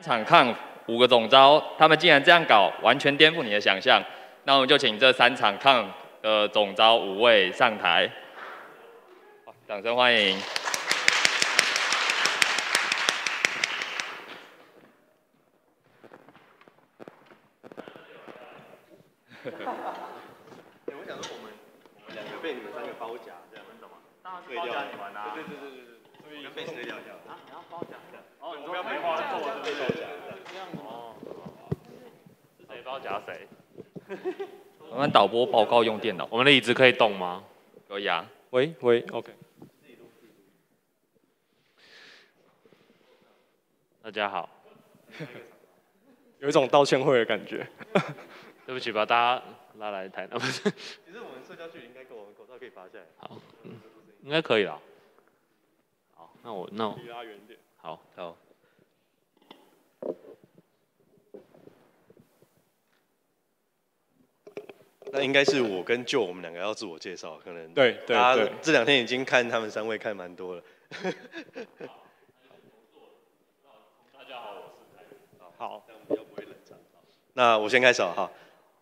场抗五个总招，他们竟然这样搞，完全颠覆你的想象。那我们就请这三场抗的总招五位上台，掌声欢迎。我想说我们我们两个被你们三个包夹，这样真的吗？当然是包夹你们啊。对对对对对，所以跟被谁聊一下啊？你要包夹这样。哦，你不要废话，做我被包夹这样。哦，是谁包夹谁？我们导播报告用电脑，我们的椅子可以动吗？可以啊。喂喂，OK。大家好。有一种道歉会的感觉。对不起，把大家拉来台南。其实我们社交距离应该够，我们口罩可以拔下来。好，应该可以了。好，那我那我拉远点。好，好。那应该是我跟舅我们两个要自我介绍，可能对对对，这两天已经看他们三位看蛮多了。大家好，我是好，这样比较不会冷场。那我先开始哈。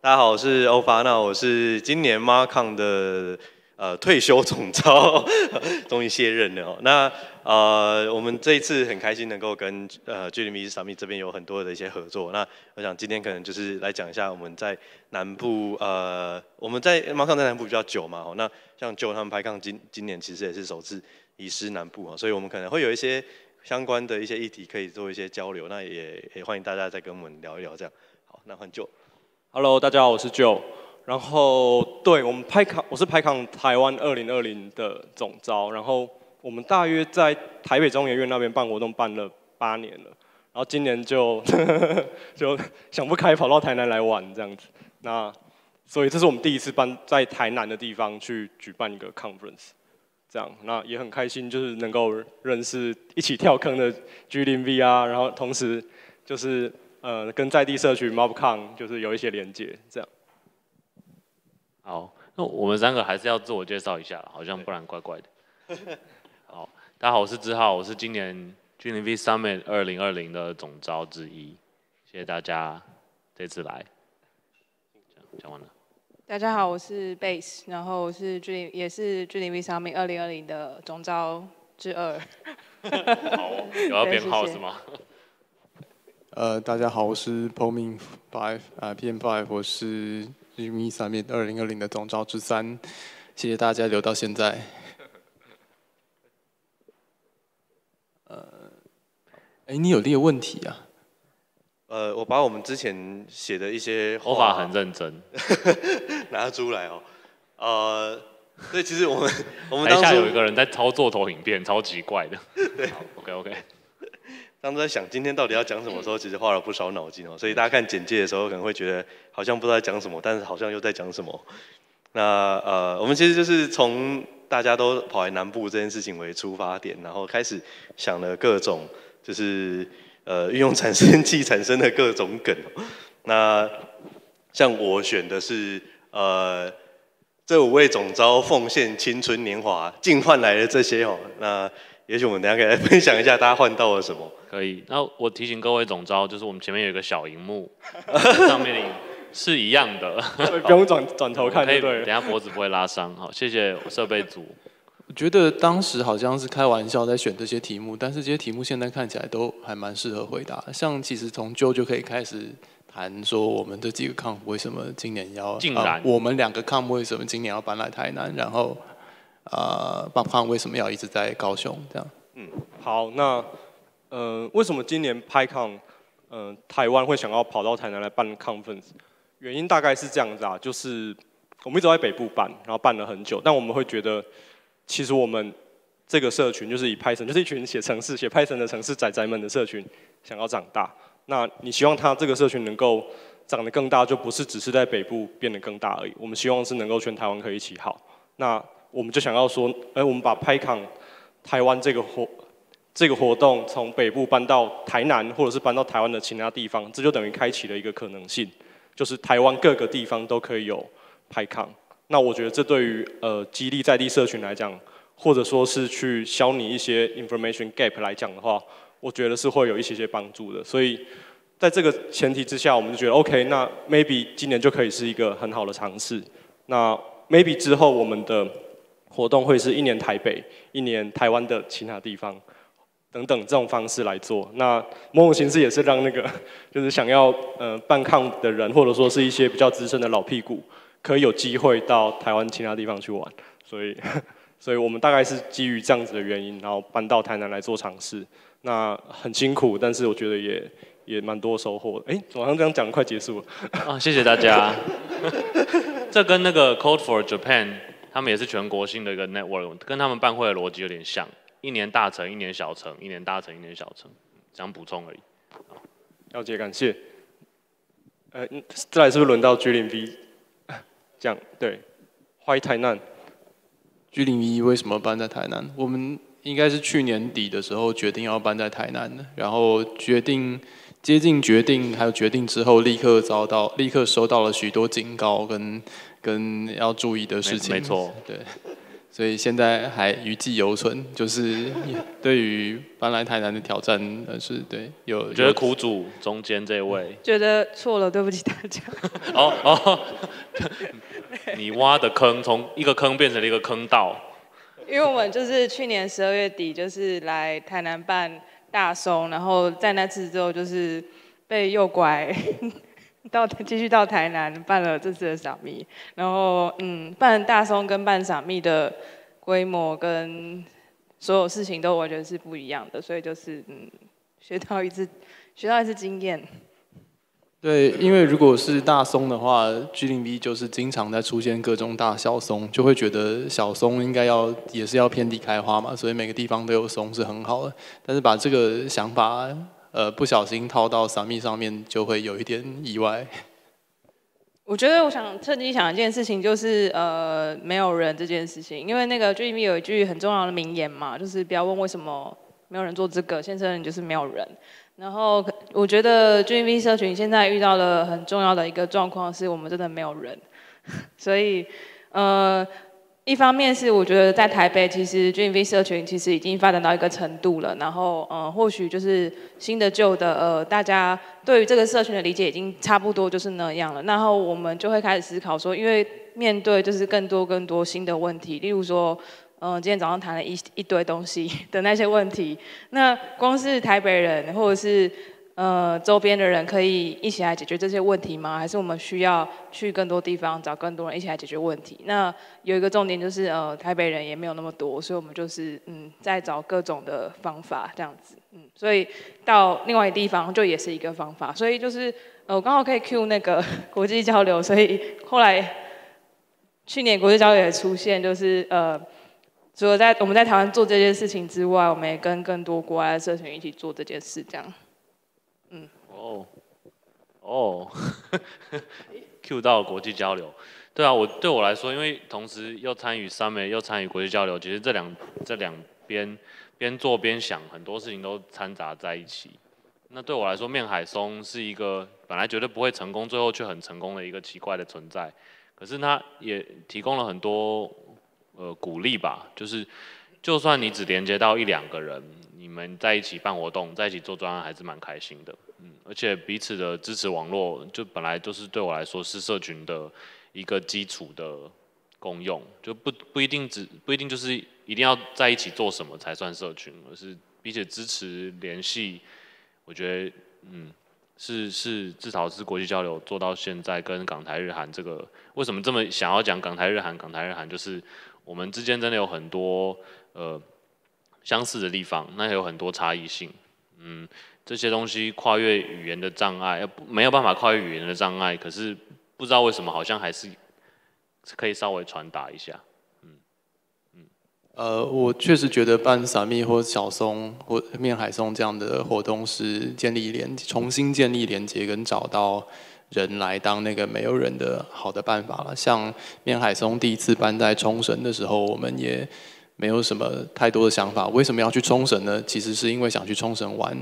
大家好，我是欧发，那我是今年 Marcon 的呃退休总招，终于卸任了。那呃，我们这一次很开心能够跟呃 j u l i e 上面这边有很多的一些合作。那我想今天可能就是来讲一下我们在南部呃，我们在 Marcon 在南部比较久嘛，那像 Joe 他们拍抗今今年其实也是首次移师南部啊，所以我们可能会有一些相关的一些议题可以做一些交流。那也也欢迎大家再跟我们聊一聊这样。好，那换 Joe。Hello，大家好，我是 Joe。然后，对我们拍抗，我是拍抗台湾二零二零的总招。然后，我们大约在台北中研院那边办活动办了八年了。然后今年就 就想不开，跑到台南来玩这样子。那所以这是我们第一次办在台南的地方去举办一个 conference，这样那也很开心，就是能够认识一起跳坑的 G 零 V 啊，然后同时就是。呃，跟在地社区 MobCon 就是有一些连接，这样。好，那我们三个还是要自我介绍一下，好像不然怪怪的。好，大家好，我是志浩，我是今年 g n v Summit 二零二零的总招之一，谢谢大家这次来。讲完了。大家好，我是 Base，然后我是 G 也是 g n v Summit 二零二零的总招之二。好，有要编号是吗？呃，大家好，我是 p o m i n Five 啊，PM Five，我是 Jimmy 上面二零二零的总招之三，谢谢大家留到现在。呃，哎，你有列问题啊？呃，我把我们之前写的一些话很认真 拿出来哦。呃，对，其实我们我们台下有一个人在操作投影片，超奇怪的。对，OK OK。当时在想今天到底要讲什么时候，其实花了不少脑筋哦。所以大家看简介的时候，可能会觉得好像不知道在讲什么，但是好像又在讲什么。那呃，我们其实就是从大家都跑来南部这件事情为出发点，然后开始想了各种就是呃运用产生器产生的各种梗。那像我选的是呃这五位总招奉献青春年华，竟换来了这些哦。那也许我们等下可以来分享一下大家换到了什么。可以，那我提醒各位总招，就是我们前面有一个小荧幕，上面是一样的，不用转转头看，对，等下脖子不会拉伤。好，谢谢设备组。我觉得当时好像是开玩笑在选这些题目，但是这些题目现在看起来都还蛮适合回答。像其实从就就可以开始谈说，我们这几个抗为什么今年要，我们两个抗为什么今年要搬来台南，然后。呃，棒胖为什么要一直在高雄？这样，嗯，好，那呃，为什么今年拍抗，嗯，台湾会想要跑到台南来办 conference？原因大概是这样子啊，就是我们一直在北部办，然后办了很久，但我们会觉得，其实我们这个社群就是以 Python，就是一群写城市、写 Python 的城市仔仔们的社群，想要长大。那你希望他这个社群能够长得更大，就不是只是在北部变得更大而已。我们希望是能够全台湾可以一起好。那我们就想要说，哎，我们把拍抗台湾这个活这个活动从北部搬到台南，或者是搬到台湾的其他地方，这就等于开启了一个可能性，就是台湾各个地方都可以有拍抗。那我觉得这对于呃激励在地社群来讲，或者说是去消弭一些 information gap 来讲的话，我觉得是会有一些些帮助的。所以在这个前提之下，我们就觉得 OK，那 maybe 今年就可以是一个很好的尝试。那 maybe 之后我们的活动会是一年台北，一年台湾的其他地方。等等这种方式来做，那某种形式也是让那个 就是想要呃办抗的人，或者说是一些比较资深的老屁股，可以有机会到台湾其他地方去玩。所以，所以我们大概是基于这样子的原因，然后搬到台南来做尝试。那很辛苦，但是我觉得也也蛮多收获。哎，好像这样讲快结束了。啊，谢谢大家。这跟那个 Code for Japan，他们也是全国性的一个 network，跟他们办会的逻辑有点像。一年大成，一年小成，一年大成，一年小成，想补充而已。了解，感谢。呃，再来是不是轮到 G 零 V？讲对，欢迎台南。G 零 V 为什么搬在台南？我们应该是去年底的时候决定要搬在台南的，然后决定接近决定还有决定之后，立刻遭到立刻收到了许多警告跟跟要注意的事情。没错，对。所以现在还余悸犹存，就是对于搬来台南的挑战，呃，是对有觉得苦主中间这位觉得错了，对不起大家。哦 哦，你挖的坑从一个坑变成了一个坑道。因为我们就是去年十二月底就是来台南办大松，然后在那次之后就是被诱拐。到继续到台南办了这次的赏蜜，然后嗯，办大松跟办赏蜜的规模跟所有事情都完全是不一样的，所以就是嗯，学到一次学到一次经验。对，因为如果是大松的话，G 零 B 就是经常在出现各种大小松，就会觉得小松应该要也是要遍地开花嘛，所以每个地方都有松是很好的，但是把这个想法。呃，不小心套到撒蜜上面，就会有一点意外。我觉得我想趁机想一件事情，就是呃，没有人这件事情，因为那个 Dream 有一句很重要的名言嘛，就是不要问为什么没有人做这个，先生你就是没有人。然后我觉得 Dream 社群现在遇到了很重要的一个状况，是我们真的没有人，所以呃。一方面是我觉得在台北，其实 GMV 社群其实已经发展到一个程度了，然后呃，或许就是新的旧的，呃，大家对于这个社群的理解已经差不多就是那样了。然后我们就会开始思考说，因为面对就是更多更多新的问题，例如说，嗯，今天早上谈了一一堆东西的那些问题，那光是台北人或者是。呃，周边的人可以一起来解决这些问题吗？还是我们需要去更多地方找更多人一起来解决问题？那有一个重点就是，呃，台北人也没有那么多，所以我们就是嗯，在找各种的方法这样子，嗯，所以到另外一个地方就也是一个方法。所以就是呃，我刚好可以 Q 那个 国际交流，所以后来去年国际交流也出现，就是呃，除了在我们在台湾做这件事情之外，我们也跟更多国外的社群一起做这件事，这样。哦，哦，Q 到国际交流，对啊，我对我来说，因为同时又参与 Summit，又参与国际交流，其实这两这两边边做边想，很多事情都掺杂在一起。那对我来说，面海松是一个本来绝对不会成功，最后却很成功的一个奇怪的存在。可是它也提供了很多呃鼓励吧，就是就算你只连接到一两个人。你们在一起办活动，在一起做专案还是蛮开心的，嗯，而且彼此的支持网络，就本来就是对我来说是社群的一个基础的功用，就不不一定只不一定就是一定要在一起做什么才算社群，而是彼此支持联系，我觉得嗯是是至少是国际交流做到现在跟港台日韩这个为什么这么想要讲港台日韩港台日韩，就是我们之间真的有很多呃。相似的地方，那有很多差异性。嗯，这些东西跨越语言的障碍，没有办法跨越语言的障碍。可是不知道为什么，好像还是可以稍微传达一下。嗯嗯。呃，我确实觉得办撒蜜或小松或面海松这样的活动是建立连重新建立连接跟找到人来当那个没有人的好的办法了。像面海松第一次搬在冲绳的时候，我们也。没有什么太多的想法，为什么要去冲绳呢？其实是因为想去冲绳玩，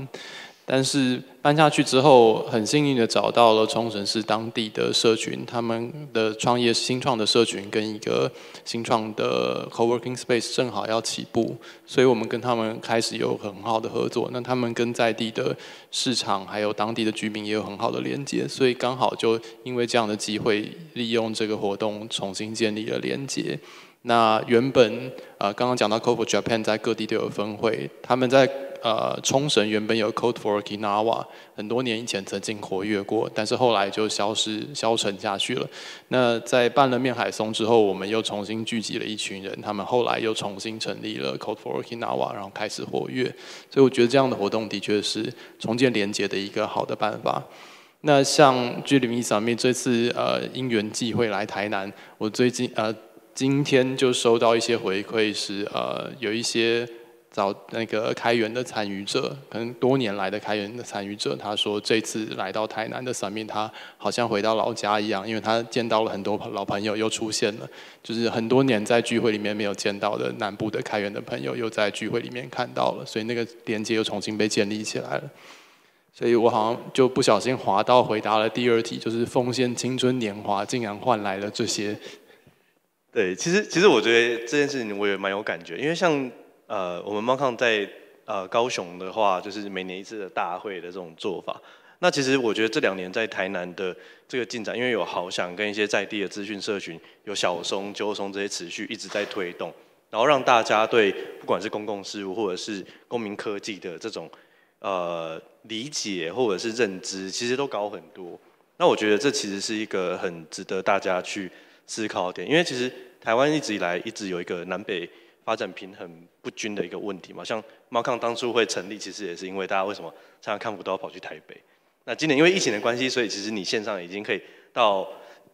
但是搬下去之后，很幸运的找到了冲绳市当地的社群，他们的创业新创的社群跟一个新创的 co-working space 正好要起步，所以我们跟他们开始有很好的合作。那他们跟在地的市场还有当地的居民也有很好的连接，所以刚好就因为这样的机会，利用这个活动重新建立了连接。那原本呃刚刚讲到 coco Japan 在各地都有分会，他们在呃冲绳原本有 Code for Okinawa，很多年以前曾经活跃过，但是后来就消失消沉下去了。那在办了面海松之后，我们又重新聚集了一群人，他们后来又重新成立了 Code for Okinawa，然后开始活跃。所以我觉得这样的活动的确是重建连接的一个好的办法。那像 G 零一上面这次呃因缘际会来台南，我最近呃。今天就收到一些回馈，是呃有一些找那个开源的参与者，可能多年来的开源的参与者，他说这次来到台南的上面，他好像回到老家一样，因为他见到了很多老朋友又出现了，就是很多年在聚会里面没有见到的南部的开源的朋友，又在聚会里面看到了，所以那个连接又重新被建立起来了。所以我好像就不小心滑到回答了第二题，就是奉献青春年华，竟然换来了这些。对，其实其实我觉得这件事情我也蛮有感觉，因为像呃我们猫抗在呃高雄的话，就是每年一次的大会的这种做法。那其实我觉得这两年在台南的这个进展，因为有好想跟一些在地的资讯社群，有小松、九松这些持续一直在推动，然后让大家对不管是公共事务或者是公民科技的这种呃理解或者是认知，其实都高很多。那我觉得这其实是一个很值得大家去。思考的点，因为其实台湾一直以来一直有一个南北发展平衡不均的一个问题嘛。像猫康当初会成立，其实也是因为大家为什么常常看不到跑去台北。那今年因为疫情的关系，所以其实你线上已经可以到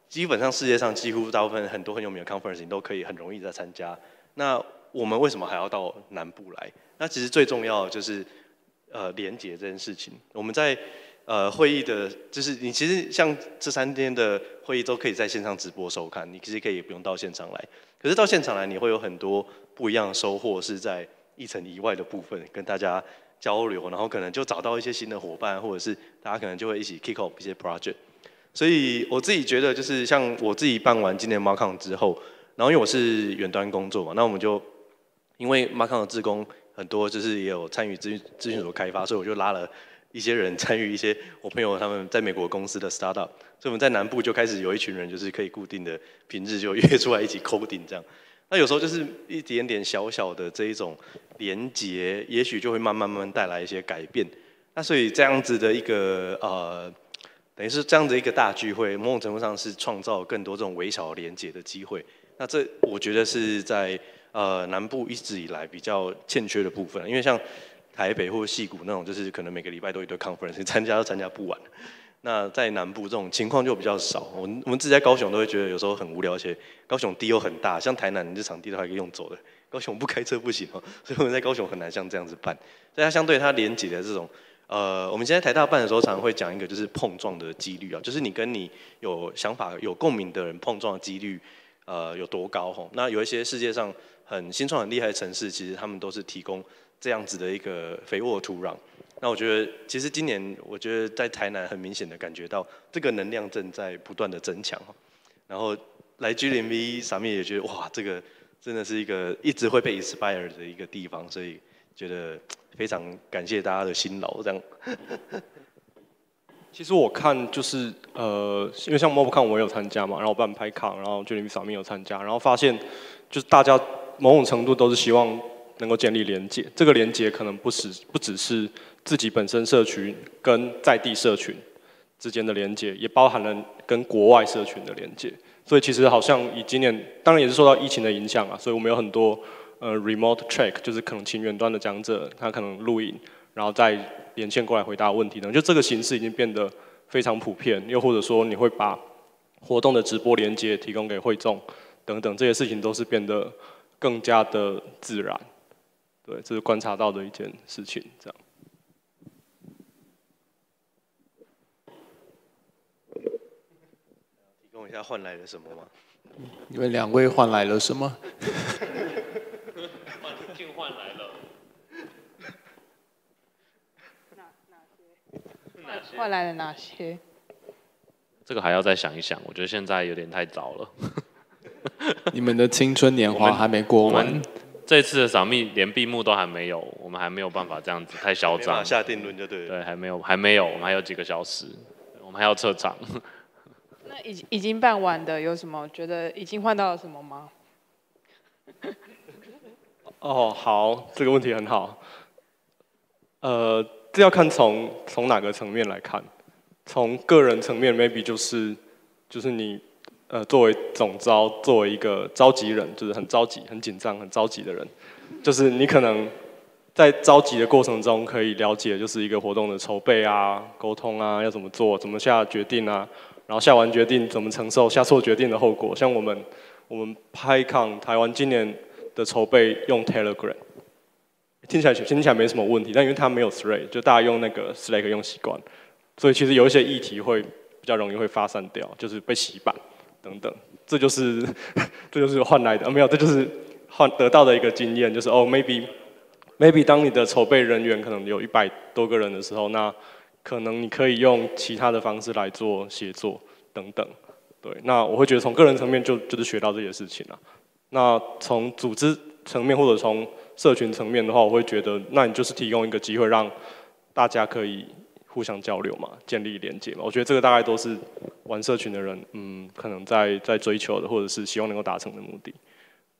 基本上世界上几乎大部分很多很有名的 conference 你都可以很容易在参加。那我们为什么还要到南部来？那其实最重要就是呃连接这件事情。我们在呃，会议的，就是你其实像这三天的会议都可以在线上直播收看，你其实可以不用到现场来。可是到现场来，你会有很多不一样的收获，是在一层以外的部分跟大家交流，然后可能就找到一些新的伙伴，或者是大家可能就会一起 kick off 一些 project。所以我自己觉得，就是像我自己办完今年 Markon 之后，然后因为我是远端工作嘛，那我们就因为 Markon 的职工很多，就是也有参与咨询咨询所开发，所以我就拉了。一些人参与一些我朋友他们在美国公司的 startup，所以我们在南部就开始有一群人，就是可以固定的平日就约出来一起 coding 这样。那有时候就是一点点小小的这一种连接，也许就会慢慢慢慢带来一些改变。那所以这样子的一个呃，等于是这样的一个大聚会，某种程度上是创造更多这种微小连接的机会。那这我觉得是在呃南部一直以来比较欠缺的部分，因为像。台北或者戏谷那种，就是可能每个礼拜都一堆 conference，参加都参加不完。那在南部这种情况就比较少。我们我们自己在高雄都会觉得有时候很无聊，而且高雄地又很大，像台南这场地都还可以用走的，高雄不开车不行哦。所以我们在高雄很难像这样子办。所以它相对它连接的这种，呃，我们现在台大办的时候，常常会讲一个就是碰撞的几率啊，就是你跟你有想法、有共鸣的人碰撞的几率，呃，有多高吼？那有一些世界上很新创、很厉害的城市，其实他们都是提供。这样子的一个肥沃土壤，那我觉得其实今年我觉得在台南很明显的感觉到这个能量正在不断的增强哈然后来 G 零 V 上面也觉得哇，这个真的是一个一直会被 inspire 的一个地方，所以觉得非常感谢大家的辛劳这样。其实我看就是呃，因为像 MobCon 我有参加嘛，然后办拍抗，然后 G 零 V 上面有参加，然后发现就是大家某种程度都是希望。能够建立连接，这个连接可能不只不只是自己本身社群跟在地社群之间的连接，也包含了跟国外社群的连接。所以其实好像以今年，当然也是受到疫情的影响啊，所以我们有很多呃 remote track，就是可能请远端的讲者，他可能录影，然后再连线过来回答问题等，就这个形式已经变得非常普遍。又或者说你会把活动的直播连接提供给会众等等，这些事情都是变得更加的自然。对，这是观察到的一件事情，这样。提供一下换来了什么吗？你们两位换来了什么？换进换来了。换来了哪些？这个还要再想一想，我觉得现在有点太早了。你们的青春年华还没过完我们，这次的扫密连闭幕都还没有，我们还没有办法这样子太嚣张。下定论就对了。对，还没有，还没有，我们还有几个小时，我们还要撤场。那已经已经办完的有什么？觉得已经换到了什么吗？哦，好，这个问题很好。呃，这要看从从哪个层面来看。从个人层面，maybe 就是就是你呃作为总招，作为一个召集人，就是很着急、很紧张、很着急的人，就是你可能在召集的过程中，可以了解就是一个活动的筹备啊、沟通啊，要怎么做、怎么下决定啊，然后下完决定怎么承受下错决定的后果。像我们我们拍抗台湾今年的筹备用 Telegram，听起来听起来没什么问题，但因为它没有 Thread，就大家用那个 Slack 用习惯，所以其实有一些议题会比较容易会发散掉，就是被洗版等等，这就是 这就是换来的，啊、没有，这就是换得到的一个经验，就是哦，maybe maybe 当你的筹备人员可能有一百多个人的时候，那可能你可以用其他的方式来做协作等等。对，那我会觉得从个人层面就就是学到这些事情了。那从组织层面或者从社群层面的话，我会觉得，那你就是提供一个机会让大家可以互相交流嘛，建立连接嘛。我觉得这个大概都是玩社群的人，嗯，可能在在追求的，或者是希望能够达成的目的。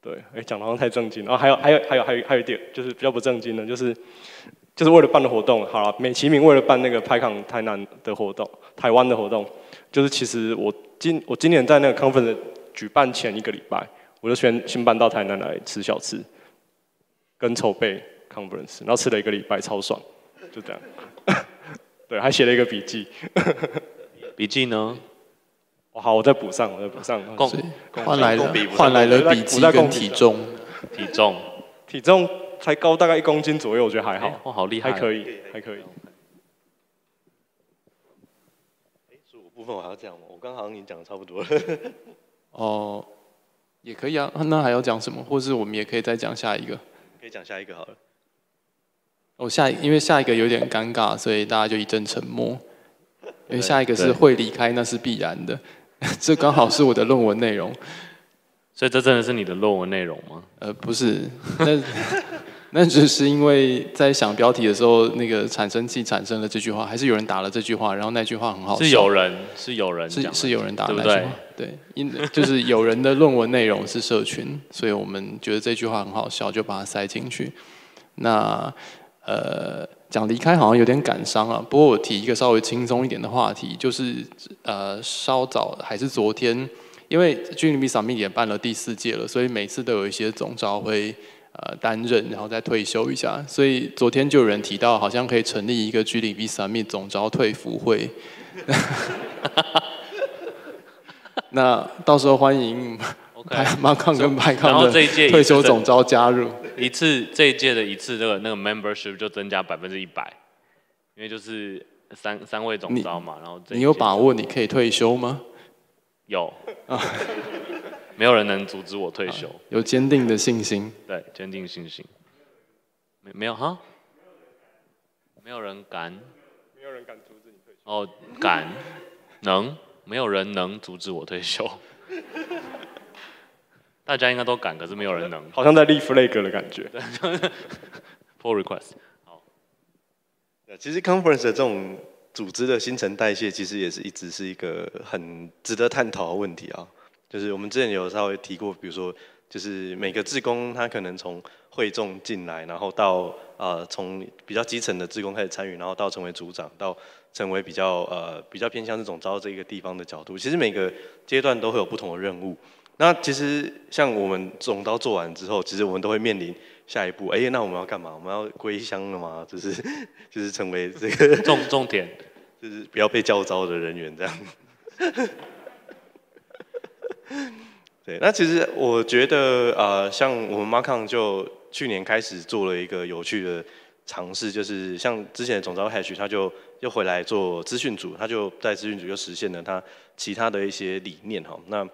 对，哎，讲的好像太正经了。然后还有还有还有还有还有一点，就是比较不正经的，就是就是为了办的活动，好了，美其名为了办那个拍港台南的活动，台湾的活动，就是其实我今我今年在那个 conference 举办前一个礼拜，我就先先搬到台南来吃小吃，跟筹备 conference，然后吃了一个礼拜，超爽，就这样。对，还写了一个笔记。笔记呢？哦好，我再补上，我再补上。共换来了换来了笔记跟体重，体重，体重才高大概一公斤左右，我觉得还好，哦，好厉害，还可以，还可以。所以我部分我还要这样吗？我刚刚好像已经讲的差不多了。哦，也可以啊。那还要讲什么？或是我们也可以再讲下一个。可以讲下一个好了。哦，下一因为下一个有点尴尬，所以大家就一阵沉默。因为下一个是对会离开，那是必然的。这刚好是我的论文内容。所以这真的是你的论文内容吗？呃，不是，那 那只是因为在想标题的时候，那个产生器产生了这句话，还是有人打了这句话，然后那句话很好笑。是有人，是有人是是有人打对不对那句话？，对，因就是有人的论文内容是社群，所以我们觉得这句话很好笑，就把它塞进去。那呃，讲离开好像有点感伤啊，不过我提一个稍微轻松一点的话题，就是呃，稍早还是昨天，因为 g n b 扫密也办了第四届了，所以每次都有一些总召会。呃，担任然后再退休一下，所以昨天就有人提到，好像可以成立一个 G 零 B 三密总召退服会。那到时候欢迎拍马康跟拍然康的后这一届退休总招加入。一次这一届的一次这个那个 membership 就增加百分之一百，因为就是三三位总招嘛，然后你有届把握你可以退休吗？有，没有人能阻止我退休，有坚定的信心。对，坚定信心。没没有哈？没有人敢没有人敢阻止你退休。哦，敢能，没有人能阻止我退休。大家应该都敢，可是没有人能。好像在立 flag 的感觉。Pull request，好其实 conference 的这种组织的新陈代谢，其实也是一直是一个很值得探讨的问题啊。就是我们之前有稍微提过，比如说，就是每个志工他可能从会众进来，然后到呃从比较基层的志工开始参与，然后到成为组长，到成为比较呃比较偏向这种招这个地方的角度，其实每个阶段都会有不同的任务。那其实像我们总刀做完之后，其实我们都会面临下一步，哎、那我们要干嘛？我们要归乡了吗？就是就是成为这个，重重点，就是不要被叫招的人员这样。对，那其实我觉得呃，像我们 Markon 就去年开始做了一个有趣的尝试，就是像之前的总招 Hash，他就又回来做资讯组，他就在资讯组就实现了他其他的一些理念哈。那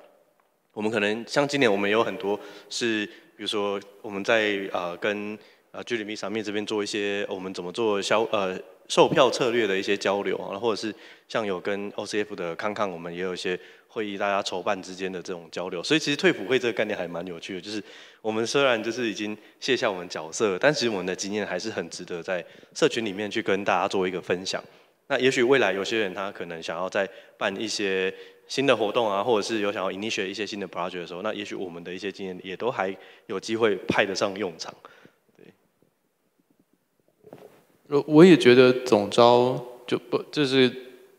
我们可能像今年我们有很多是，比如说我们在呃跟呃 g l 上面这边做一些我们怎么做销呃售票策略的一些交流啊，或者是像有跟 OCF 的康康，我们也有一些会议，大家筹办之间的这种交流。所以其实退辅会这个概念还蛮有趣的，就是我们虽然就是已经卸下我们角色，但其实我们的经验还是很值得在社群里面去跟大家做一个分享。那也许未来有些人他可能想要再办一些新的活动啊，或者是有想要 initiate 一些新的 project 的时候，那也许我们的一些经验也都还有机会派得上用场。我我也觉得总招就不就是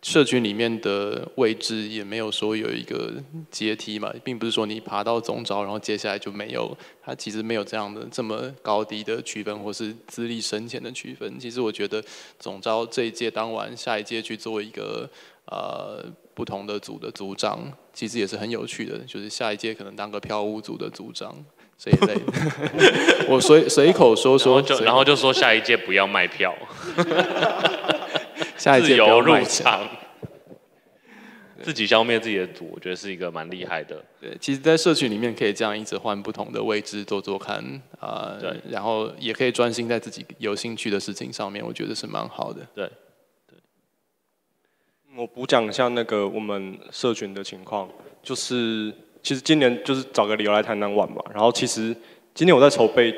社群里面的位置也没有说有一个阶梯嘛，并不是说你爬到总招，然后接下来就没有，它其实没有这样的这么高低的区分，或是资历深浅的区分。其实我觉得总招这一届当完，下一届去做一个呃不同的组的组长，其实也是很有趣的，就是下一届可能当个票务组的组长。这一类，我随随口说说，就然后就说下一届不要卖票，下一届自由入场，自己消灭自己的组，我觉得是一个蛮厉害的。对，其实，在社群里面可以这样一直换不同的位置做做看啊，对，然后也可以专心在自己有兴趣的事情上面，我觉得是蛮好的。对，对。我补讲一下那个我们社群的情况，就是。其实今年就是找个理由来台南玩嘛，然后其实今年我在筹备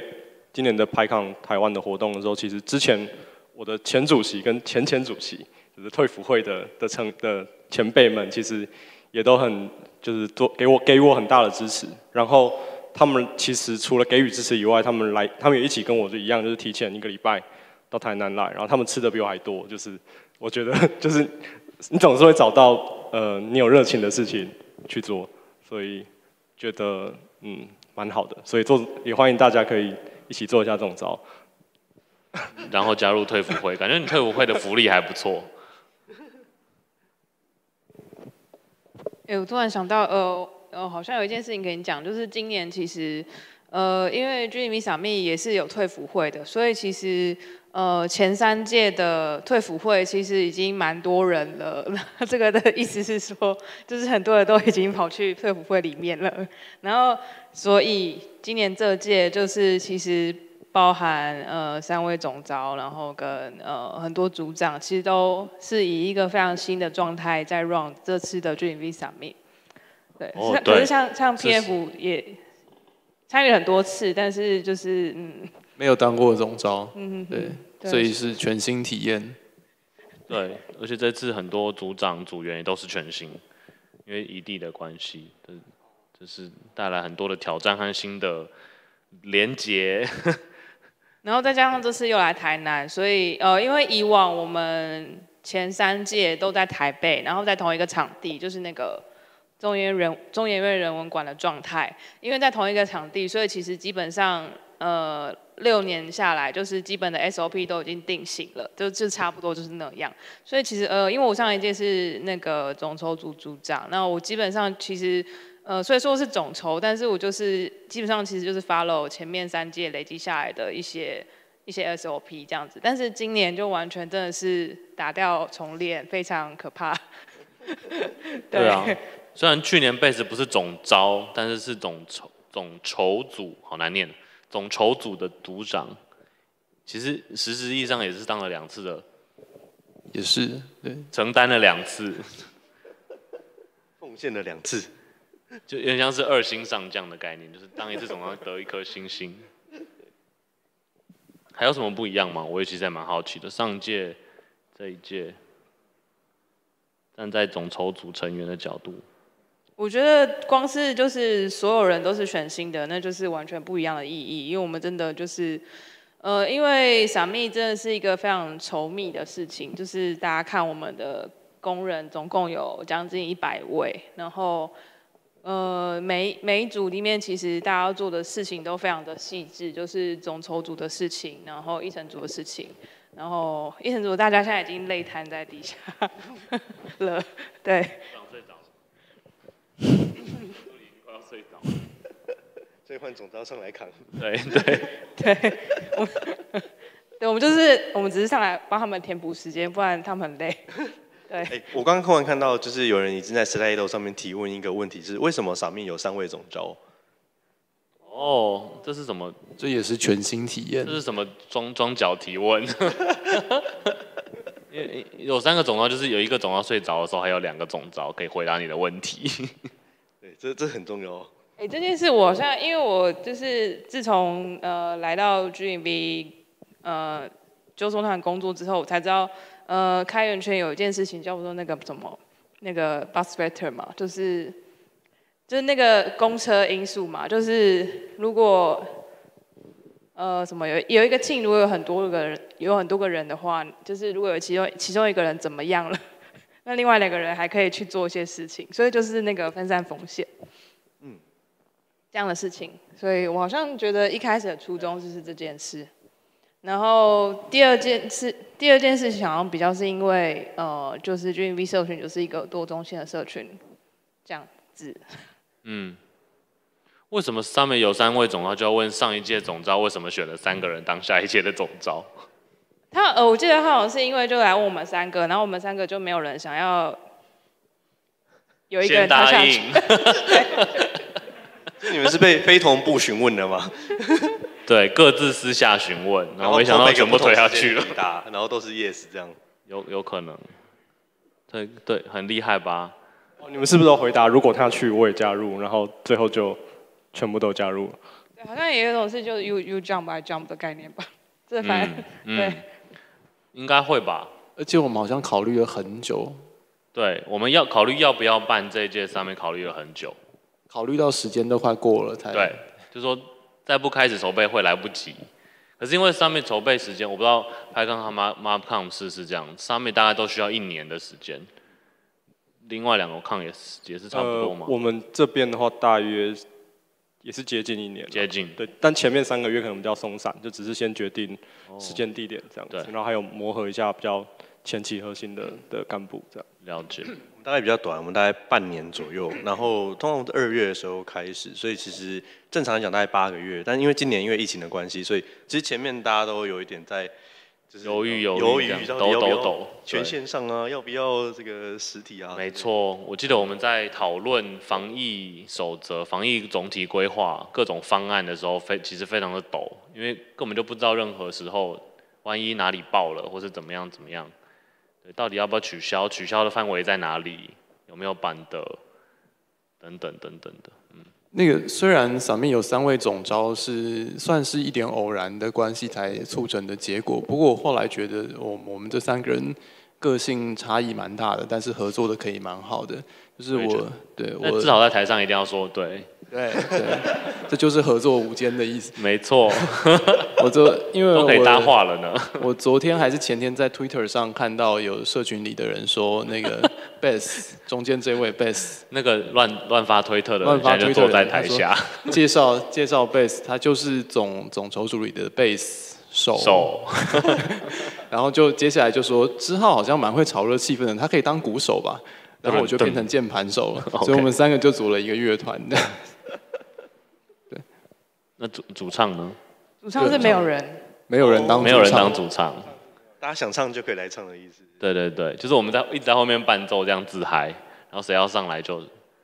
今年的拍抗台湾的活动的时候，其实之前我的前主席跟前前主席，就是退辅会的的成的前辈们，其实也都很就是多给我给我很大的支持，然后他们其实除了给予支持以外，他们来他们也一起跟我就一样，就是提前一个礼拜到台南来，然后他们吃的比我还多，就是我觉得 就是你总是会找到呃你有热情的事情去做。所以觉得嗯蛮好的，所以做也欢迎大家可以一起做一下这种招，然后加入退服会，感觉你退服会的福利还不错。哎，我突然想到，呃呃，好像有一件事情跟你讲，就是今年其实，呃，因为 Dreamy 小蜜也是有退服会的，所以其实。呃，前三届的退辅会其实已经蛮多人了。这个的意思是说，就是很多人都已经跑去退辅会里面了。然后，所以今年这届就是其实包含呃三位总招，然后跟呃很多组长，其实都是以一个非常新的状态在 run 这次的 Dream V 上面。对，可是像像 PF 也参与很多次，但是就是嗯。没有当过总招，嗯对，所以是全新体验。对，而且这次很多组长组员也都是全新，因为异地的关系，就是带来很多的挑战和新的连结。然后再加上这次又来台南，所以呃，因为以往我们前三届都在台北，然后在同一个场地，就是那个中研人中研院人文馆的状态，因为在同一个场地，所以其实基本上呃。六年下来，就是基本的 SOP 都已经定型了，就就差不多就是那样。所以其实呃，因为我上一届是那个总筹组组长，那我基本上其实呃，虽然说是总筹，但是我就是基本上其实就是 follow 前面三届累积下来的一些一些 SOP 这样子。但是今年就完全真的是打掉重练，非常可怕。对啊，虽然去年 base 不是总招，但是是总筹总筹组，好难念。总筹组的组长，其实实质意义上也是当了两次的，也是对，承担了两次，奉献了两次，就有点像是二星上将的概念，就是当一次总要得一颗星星。还有什么不一样吗？我也其实还蛮好奇的。上届、这一届，站在总筹组成员的角度。我觉得光是就是所有人都是选新的，那就是完全不一样的意义。因为我们真的就是，呃，因为撒密真的是一个非常稠密的事情。就是大家看我们的工人总共有将近一百位，然后呃每每一组里面其实大家要做的事情都非常的细致，就是总筹组的事情，然后一层组的事情，然后一层组大家现在已经累瘫在底下 了，对。快要睡着，所以换总招上来扛。对 对 对，我对，我们就是我们只是上来帮他们填补时间，不然他们很累。对。哎，我刚刚突然看到，就是有人已经在 Slido 上面提问一个问题，是为什么上面有三位总招？哦，这是什么？这也是全新体验这。是什么装装脚提问？因为有三个总招，就是有一个总招睡着的时候，还有两个总招可以回答你的问题。这这很重要哦。哎、这件事我现在，因为我就是自从呃来到 GMB 呃纠错团工作之后，我才知道呃开源圈有一件事情叫做那个什么那个 bus factor 嘛，就是就是那个公车因素嘛，就是如果呃什么有有一个 team 如果有很多个人有很多个人的话，就是如果有其中其中一个人怎么样了，那另外两个人还可以去做一些事情，所以就是那个分散风险。嗯这样的事情，所以我好像觉得一开始的初衷就是这件事。然后第二件事，第二件事情好像比较是因为呃，就是 GMV 社群就是一个多中心的社群，这样子。嗯，为什么上面有三位总招，就要问上一届总招为什么选了三个人当下一届的总招？他呃，我记得他好像是因为就来问我们三个，然后我们三个就没有人想要有一个先人。答应。你们是被非同步询问的吗？对，各自私下询问，然后没想到全部推下去了，答，然后都是 yes 这样。有有可能。对对，很厉害吧？哦你们是不是都回答如果他去我也加入，然后最后就全部都加入了？对好像也有一种是就是 you you jump I jump 的概念吧。这反正、嗯对嗯，应该会吧？而且我们好像考虑了很久，对，我们要考虑要不要办这一届，上面考虑了很久。考虑到时间都快过了才对，就说再不开始筹备会来不及。可是因为上面筹备时间，我不知道拍康和 Mar Marcom 是是这样，上面大概都需要一年的时间。另外两个抗也是也是差不多嘛，呃我们这边的话大约也是接近一年，接近。对，但前面三个月可能比较松散，就只是先决定哦时间地点这样子，对然后还有磨合一下比较前期核心的的干部这样。了解，大概比较短，我们大概半年左右，然后通常二月的时候开始，所以其实正常来讲大概八个月，但因为今年因为疫情的关系，所以其实前面大家都有一点在就是犹豫犹豫犹豫到底要不要抖抖抖全对线上啊，要不要这个实体啊？没错。我记得我们在讨论防疫守则、防疫总体规划各种方案的时候，非其实非常的抖，因为根本就不知道任何时候，万一哪里爆了，或是怎么样怎么样，对，到底要不要取消？取消的范围在哪里？有没有版的？等等等等的。那个虽然上面有三位总招是算是一点偶然的关系才促成的结果，不过我后来觉得我我们这三个人个性差异蛮大的，但是合作的可以蛮好的。就是我对我至少在台上一定要说对，对。对，这就是合作无间的意思。没错，我昨因为我都可以搭话了呢。我昨天还是前天在 Twitter 上看到有社群里的人说，那个 Bass 中间这位 Bass 那个乱乱发推特的人，乱发现在就 Twitter 坐在台下，介绍介绍 Bass，他就是总总筹组里的 Bass 手，手。然后就接下来就说之浩好像蛮会炒热气氛的，他可以当鼓手吧，然后我就变成键盘手了，所以我们三个就组了一个乐团。的。那主主唱呢？主唱是没有人，没有人当没有人主唱当主唱。大家想唱就可以来唱的意思。对对对，就是我们在一直在后面伴奏这样自嗨，然后谁要上来就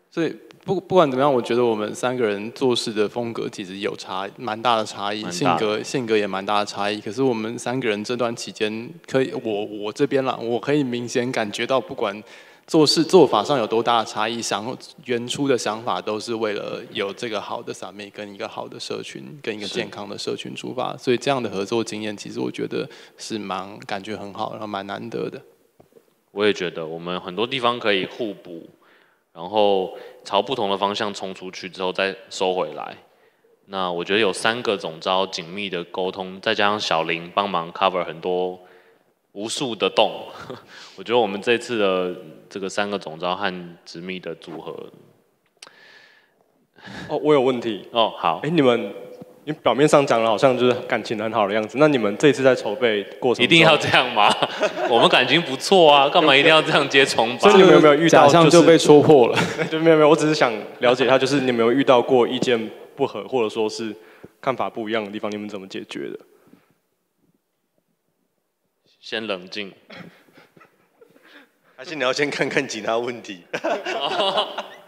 所以不不管怎么样，我觉得我们三个人做事的风格其实有差蛮大的差异，性格性格也蛮大的差异。可是我们三个人这段期间，可以我我这边啦，我可以明显感觉到，不管做事做法上有多大的差异，想原初的想法都是为了有这个好的 s u m 跟一个好的社群，跟一个健康的社群出发。所以这样的合作经验，其实我觉得是蛮感觉很好，然后蛮难得的。我也觉得我们很多地方可以互补，然后朝不同的方向冲出去之后再收回来。那我觉得有三个总招紧密的沟通，再加上小林帮忙 cover 很多无数的洞，我觉得我们这次的这个三个总招和直密的组合，哦，我有问题。哦，好哎、，你们你表面上讲的好像就是感情很好的样子，那你们这次在筹备过程一定要这样吗？我们感情不错啊，干嘛一定要这样接冲吧所以？你们有没有遇到假象就就被戳破了？就没有没有，我只是想了解一下，就是你们有遇到过意见不合，或者说是看法不一样的地方，你们怎么解决的？先冷静。还是你要先看看其他问题？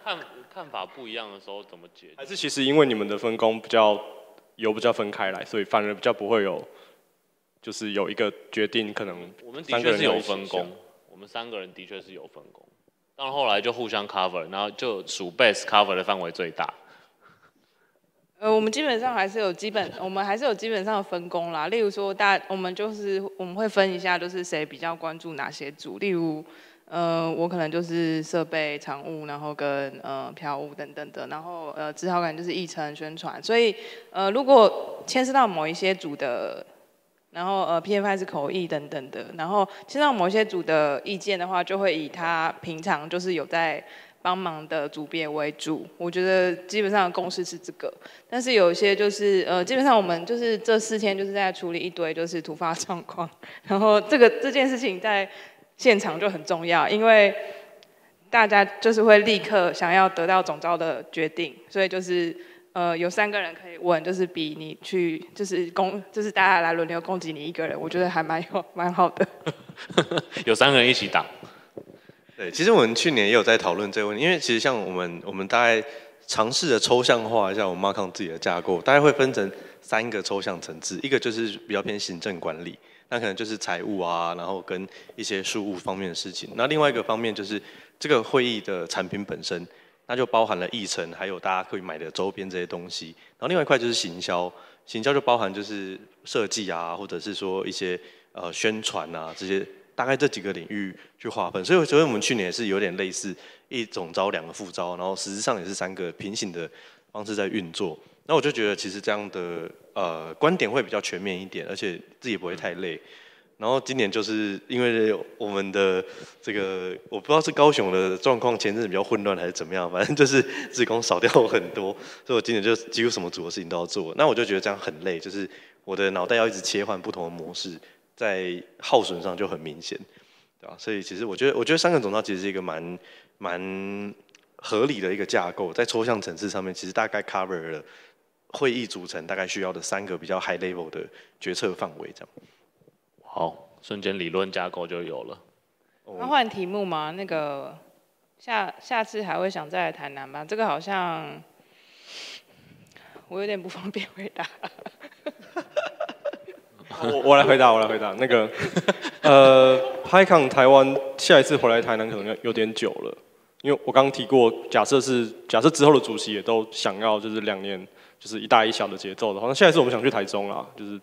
看看法不一样的时候怎么解决？还是其实因为你们的分工比较有比较分开来，所以反而比较不会有，就是有一个决定可能我们的确是有分工，我们三个人的确是有分工，但后来就互相 cover，然后就数 base cover 的范围最大。呃，我们基本上还是有基本，我们还是有基本上的分工啦。例如说大，我们就是我们会分一下，就是谁比较关注哪些组。例如，呃，我可能就是设备、常务，然后跟呃票务等等的。然后呃，志豪感就是议程、宣传。所以呃，如果牵涉到某一些组的，然后呃 PFI 是口译等等的，然后牵涉到某些组的意见的话，就会以他平常就是有在帮忙的组别为主。我觉得基本上的共识是这个。但是有一些就是呃，基本上我们就是这四天就是在处理一堆就是突发状况，然后这个这件事情在现场就很重要，因为大家就是会立刻想要得到总招的决定，所以就是呃有三个人可以问，就是比你去就是攻就是大家来轮流攻击你一个人，我觉得还蛮有蛮好的。有三个人一起打，对，其实我们去年也有在讨论这个问题，因为其实像我们我们大概尝试着抽象化一下我们 Markon 自己的架构，大概会分成三个抽象层次，一个就是比较偏行政管理，那可能就是财务啊，然后跟一些事务方面的事情。那另外一个方面就是这个会议的产品本身，那就包含了议程，还有大家可以买的周边这些东西。然后另外一块就是行销，行销就包含就是设计啊，或者是说一些呃宣传啊这些，大概这几个领域去划分。所以所以我们去年也是有点类似一种招两个副招，然后实质上也是三个平行的方式在运作。那我就觉得其实这样的呃观点会比较全面一点，而且自己不会太累。然后今年就是因为我们的这个，我不知道是高雄的状况前阵子比较混乱还是怎么样，反正就是职工少掉很多，所以我今年就几乎什么组的事情都要做。那我就觉得这样很累，就是我的脑袋要一直切换不同的模式，在耗损上就很明显，对吧？所以其实我觉得，我觉得三个总道其实是一个蛮蛮合理的一个架构，在抽象层次上面，其实大概 cover 了会议组成大概需要的三个比较 high level 的决策范围，这样。好，瞬间理论架构就有了。那换题目吗？那个下下次还会想再来谈南吗？这个好像我有点不方便回答。我我来回答，我来回答。那个，呃 p y c o n 台湾下一次回来台南可能有点久了，因为我刚刚提过，假设是假设之后的主席也都想要就是两年就是一大一小的节奏的话，那下一次我们想去台中啦，就是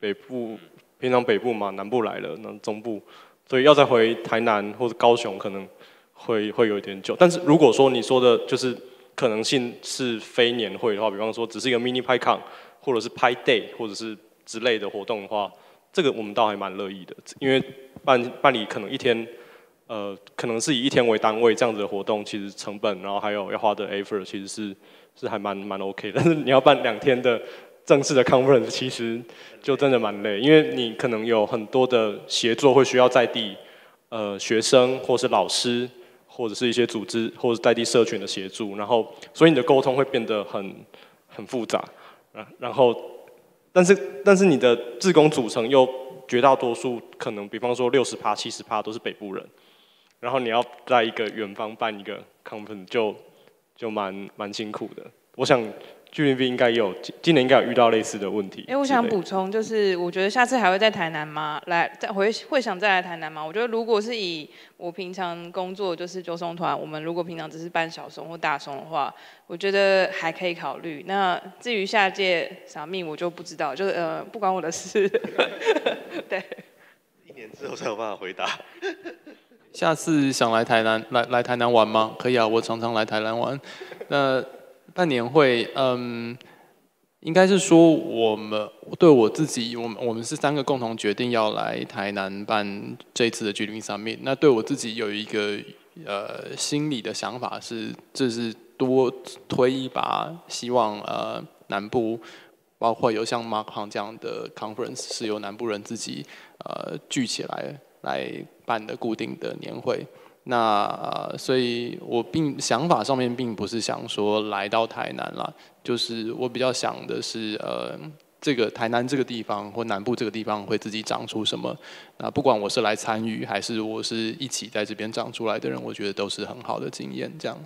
北部平常北部嘛，南部来了，那中部，所以要再回台南或者高雄可能会会有一点久。但是如果说你说的就是可能性是非年会的话，比方说只是一个 mini PyCon 或者是 Pi Day 或者是之类的活动的话，这个我们倒还蛮乐意的，因为办办理可能一天，呃，可能是以一天为单位这样子的活动，其实成本然后还有要花的 effort 其实是是还蛮蛮 OK 的。但是你要办两天的正式的 conference，其实就真的蛮累，因为你可能有很多的协作会需要在地，呃，学生或是老师或者是一些组织或者在地社群的协助，然后所以你的沟通会变得很很复杂，然然后。但是但是你的自工组成又绝大多数可能，比方说六十趴、七十趴都是北部人，然后你要在一个远方办一个 conference，就就蛮蛮辛苦的。我想 GNV 应该也有今今年应该有遇到类似的问题。哎、我想补充，就是我觉得下次还会在台南吗？来，再回会想再来台南吗？我觉得如果是以我平常工作就是九松团，我们如果平常只是办小松或大松的话，我觉得还可以考虑。那至于下届啥命，我就不知道，就是呃，不关我的事。对，一年之后才有办法回答。下次想来台南来来台南玩吗？可以啊，我常常来台南玩。那办年会，嗯，应该是说我们对我自己，我们我们是三个共同决定要来台南办这次的 G 零 Summit。那对我自己有一个呃心里的想法是，这是多推一把，希望呃南部。包括有像 Mark h 这样的 conference 是由南部人自己呃聚起来来办的固定的年会，那呃所以我并想法上面并不是想说来到台南啦，就是我比较想的是呃这个台南这个地方或南部这个地方会自己长出什么，那不管我是来参与还是我是一起在这边长出来的人，我觉得都是很好的经验这样。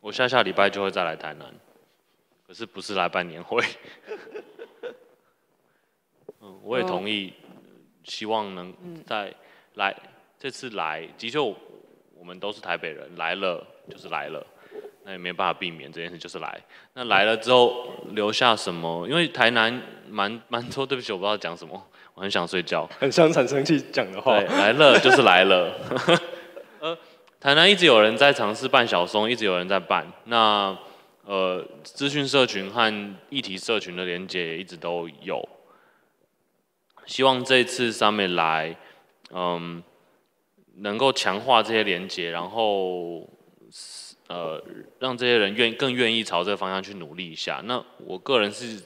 我下下礼拜就会再来台南，可是不是来办年会。嗯，我也同意，希望能再来。这次来，的确我们都是台北人，来了就是来了，那也没办法避免这件事，就是来。那来了之后留下什么？因为台南蛮蛮多，对不起，我不知道讲什么，我很想睡觉。很想产生器讲的话。对，来了就是来了。呃，台南一直有人在尝试办小松，一直有人在办。那呃，资讯社群和议题社群的连接也一直都有。希望这次上面来，嗯。能够强化这些连接，然后呃让这些人愿更愿意朝这个方向去努力一下。那我个人是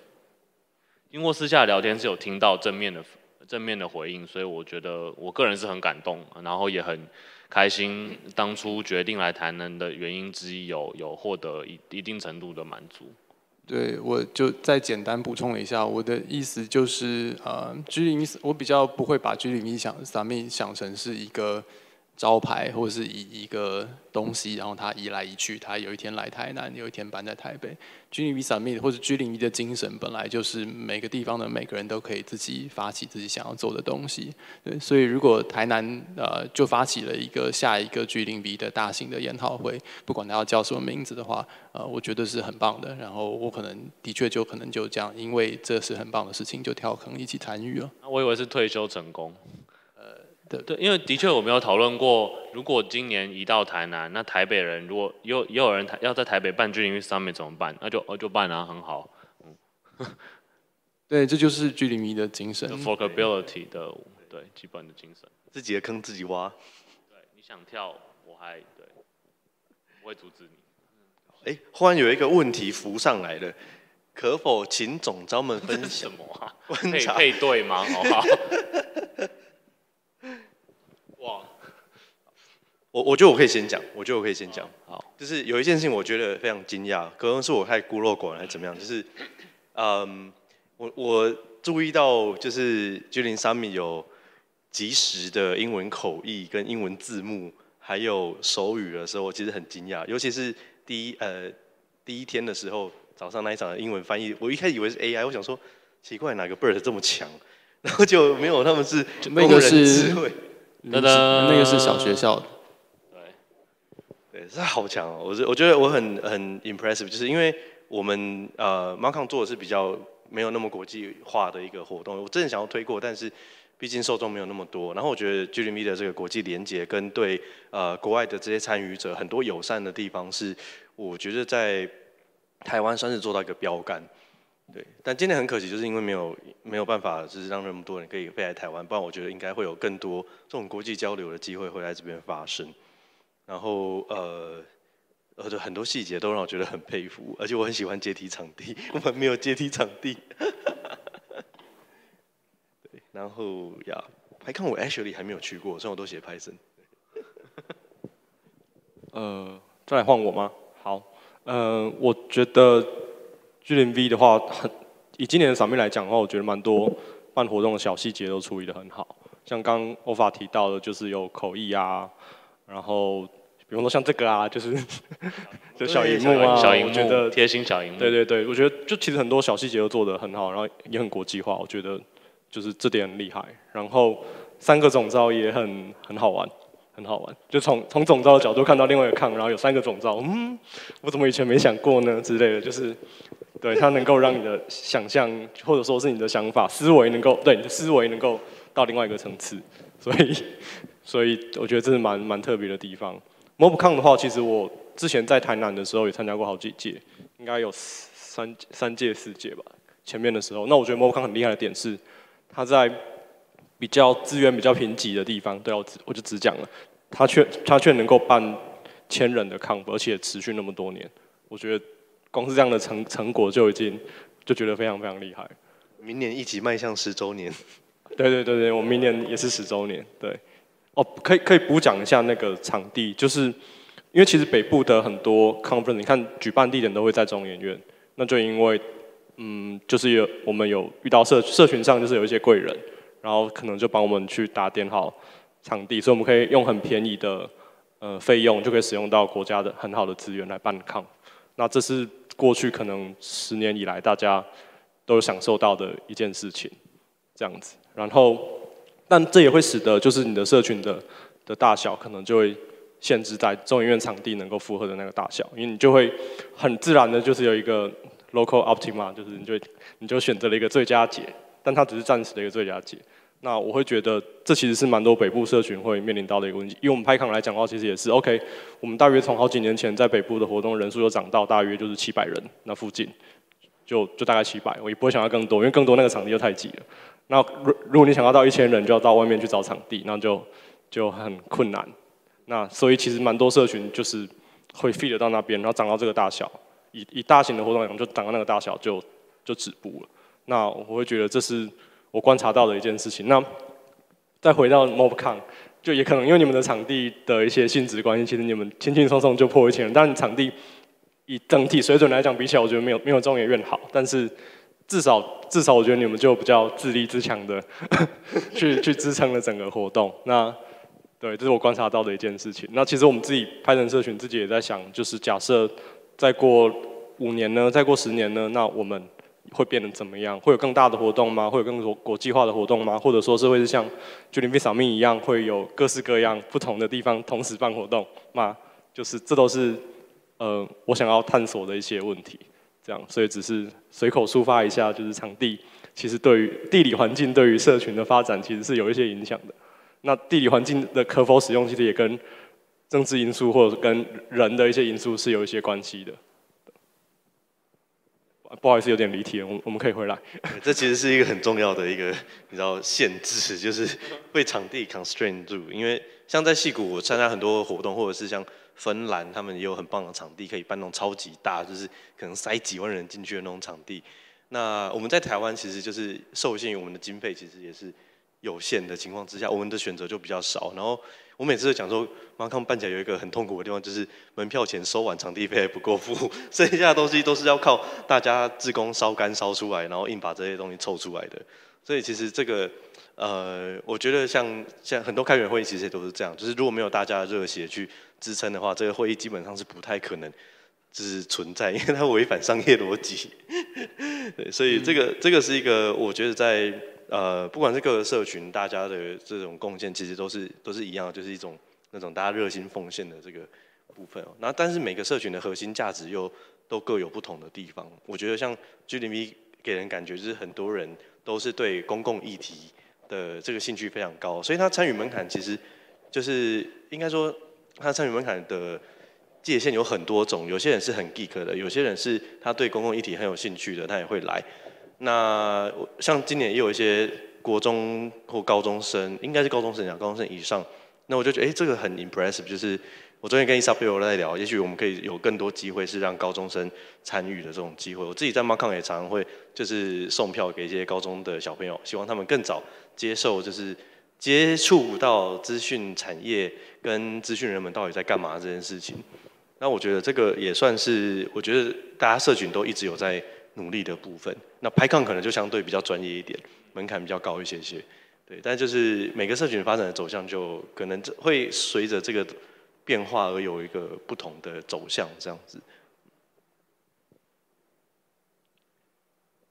经过私下聊天是有听到正面的正面的回应，所以我觉得我个人是很感动，然后也很开心。当初决定来台南的原因之一有有获得一一定程度的满足。对，我就再简单补充了一下，我的意思就是，呃，G 零一，我比较不会把居零一想萨米想成是一个。招牌，或者是以一个东西，然后它移来移去，它有一天来台南，有一天搬在台北。G 零一 Summit 或者 G 零一的精神本来就是每个地方的每个人都可以自己发起自己想要做的东西。对，所以如果台南呃就发起了一个下一个 G 零 V 的大型的研讨会，不管它要叫什么名字的话，呃，我觉得是很棒的。然后我可能的确就可能就这样，因为这是很棒的事情，就跳坑一起参与了。我以为是退休成功。对，因为的确我们有讨论过，如果今年移到台南，那台北人如果有也有人台要在台北办居零域上面怎么办？那就哦就办啊，很好。嗯，对，这就是居零域的精神。Affordability 的对基本的精神，自己的坑自己挖。对，你想跳，我还对，不会阻止你。哎，忽然有一个问题浮上来了，可否请总招们分享？什么啊？配配对吗？好不好？我我觉得我可以先讲，我觉得我可以先讲。好，就是有一件事情我觉得非常惊讶，可能是我太孤陋寡闻还是怎么样，就是，嗯，我我注意到就是居林三米有及时的英文口译跟英文字幕，还有手语的时候，我其实很惊讶，尤其是第一呃第一天的时候，早上那一场的英文翻译，我一开始以为是 AI，我想说奇怪哪个 bird 这么强，然后就没有他们是那个是那个那个是小学校的。真的好强哦！我是我觉得我很很 impressive，就是因为我们呃 m a r k o n 做的是比较没有那么国际化的一个活动，我真的想要推过，但是毕竟受众没有那么多。然后我觉得 g m 的这个国际连接跟对呃国外的这些参与者很多友善的地方，是我觉得在台湾算是做到一个标杆。对，但今天很可惜，就是因为没有没有办法，就是让那么多人可以飞来台湾，不然我觉得应该会有更多这种国际交流的机会会在这边发生。然后呃，呃，的很多细节都让我觉得很佩服，而且我很喜欢阶梯场地，我们没有阶梯场地。对，然后呀，还看我 actually 还没有去过，虽然我都写 Python。呃，再来换我吗？好，呃，我觉得 G 零 V 的话，很以今年的场面来讲的话，我觉得蛮多办活动的小细节都处理的很好，像刚欧法提到的，就是有口译啊。然后，比方说像这个啊，就是 就小荧幕啊，小荧幕，觉得贴心小荧幕。对对对，我觉得就其实很多小细节都做得很好，然后也很国际化，我觉得就是这点很厉害。然后三个总招也很很好玩，很好玩。就从从总招的角度看到另外一个抗，然后有三个总招，嗯，我怎么以前没想过呢？之类的，就是对它能够让你的想象或者说是你的想法思维能够对你的思维能够到另外一个层次，所以。所以我觉得这是蛮蛮特别的地方。MobCon 的话，其实我之前在台南的时候也参加过好几届，应该有三三届四届吧。前面的时候，那我觉得 MobCon 很厉害的点是，它在比较资源比较贫瘠的地方，对，我我就只讲了，它却它却能够办千人的 Con，而且持续那么多年。我觉得光是这样的成成果就已经就觉得非常非常厉害。明年一起迈向十周年。对对对对，我明年也是十周年，对。哦，可以可以补讲一下那个场地，就是因为其实北部的很多 conference，你看举办地点都会在中研院，那就因为嗯，就是有我们有遇到社社群上就是有一些贵人，然后可能就帮我们去打点好场地，所以我们可以用很便宜的呃费用，就可以使用到国家的很好的资源来办抗。那这是过去可能十年以来大家都享受到的一件事情，这样子。然后，但这也会使得就是你的社群的的大小可能就会限制在众议院场地能够负荷的那个大小，因为你就会很自然的就是有一个 local optima，就是你就你就选择了一个最佳解，但它只是暂时的一个最佳解。那我会觉得这其实是蛮多北部社群会面临到的一个问题，因为我们拍抗来讲的话，其实也是 OK。我们大约从好几年前在北部的活动人数又涨到大约就是七百人那附近，就就大概七百，我也不会想要更多，因为更多那个场地又太挤了。那如如果你想要到一千人，就要到外面去找场地，那就就很困难。那所以其实蛮多社群就是会 feed 到那边，然后长到这个大小，以以大型的活动来讲，就长到那个大小就就止步了。那我会觉得这是。我观察到的一件事情，那再回到 MobCon，就也可能因为你们的场地的一些性质关系，其实你们轻轻松松就破一千人，但场地以整体水准来讲比起来，我觉得没有没有中研院好，但是至少至少我觉得你们就比较自立自强的 去去支撑了整个活动。那对，这是我观察到的一件事情。那其实我们自己拍人社群自己也在想，就是假设再过五年呢，再过十年呢，那我们。会变得怎么样？会有更大的活动吗？会有更多国际化的活动吗？或者说是会是像就连 Visa Me 一样，会有各式各样不同的地方同时办活动吗？就是这都是呃我想要探索的一些问题。这样，所以只是随口抒发一下，就是场地其实对于地理环境对于社群的发展其实是有一些影响的。那地理环境的可否使用，其实也跟政治因素或者跟人的一些因素是有一些关系的。不好意思，有点离题了，我我们可以回来。这其实是一个很重要的一个，你知道限制，就是被场地 constrain 住。因为像在戏谷，我参加很多活动，或者是像芬兰，他们也有很棒的场地，可以办那种超级大，就是可能塞几万人进去的那种场地。那我们在台湾，其实就是受限于我们的经费，其实也是有限的情况之下，我们的选择就比较少。然后。我每次都讲说，马康办起来有一个很痛苦的地方，就是门票钱收完，场地费还不够付，剩下的东西都是要靠大家自工烧干烧出来，然后硬把这些东西凑出来的。所以其实这个，呃，我觉得像像很多开源会议其实也都是这样，就是如果没有大家的热血去支撑的话，这个会议基本上是不太可能就是存在，因为它违反商业逻辑。对，所以这个这个是一个，我觉得在。呃，不管是各个社群，大家的这种贡献，其实都是都是一样，就是一种那种大家热心奉献的这个部分哦。那但是每个社群的核心价值又都各有不同的地方。我觉得像 G 零 V 给人感觉就是很多人都是对公共议题的这个兴趣非常高，所以他参与门槛其实就是应该说他参与门槛的界限有很多种。有些人是很 geek 的，有些人是他对公共议题很有兴趣的，他也会来。那像今年也有一些国中或高中生，应该是高中生讲，高中生以上。那我就觉得，哎，这个很 impressive。就是我昨天跟 Isabel 在聊，也许我们可以有更多机会是让高中生参与的这种机会。我自己在 m a c o n 也常常会就是送票给一些高中的小朋友，希望他们更早接受，就是接触到资讯产业跟资讯人们到底在干嘛这件事情。那我觉得这个也算是，我觉得大家社群都一直有在。努力的部分，那拍抗可能就相对比较专业一点，门槛比较高一些些，对，但就是每个社群发展的走向就可能会随着这个变化而有一个不同的走向这样子。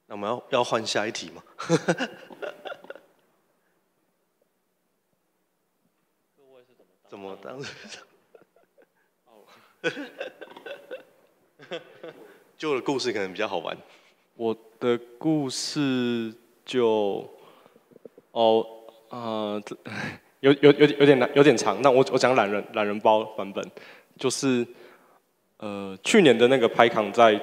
那我们要要换下一题吗？怎么当时？哦？旧的故事可能比较好玩。我的故事就，哦，呃，有有有有点难，有点长。那我我讲懒人懒人包版本，就是，呃，去年的那个拍抗在，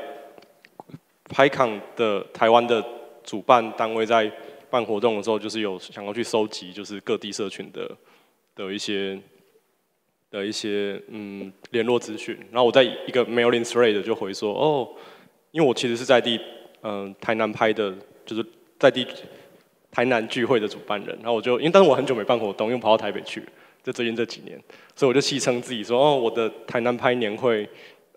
拍抗的台湾的主办单位在办活动的时候，就是有想要去收集，就是各地社群的的一些的一些嗯联络资讯。然后我在一个 mailing thread 就回说，哦。因为我其实是在地，嗯，台南拍的，就是在地台南聚会的主办人，然后我就，因为但是我很久没办活动，因为跑到台北去，就最近这几年，所以我就戏称自己说，哦，我的台南拍年会，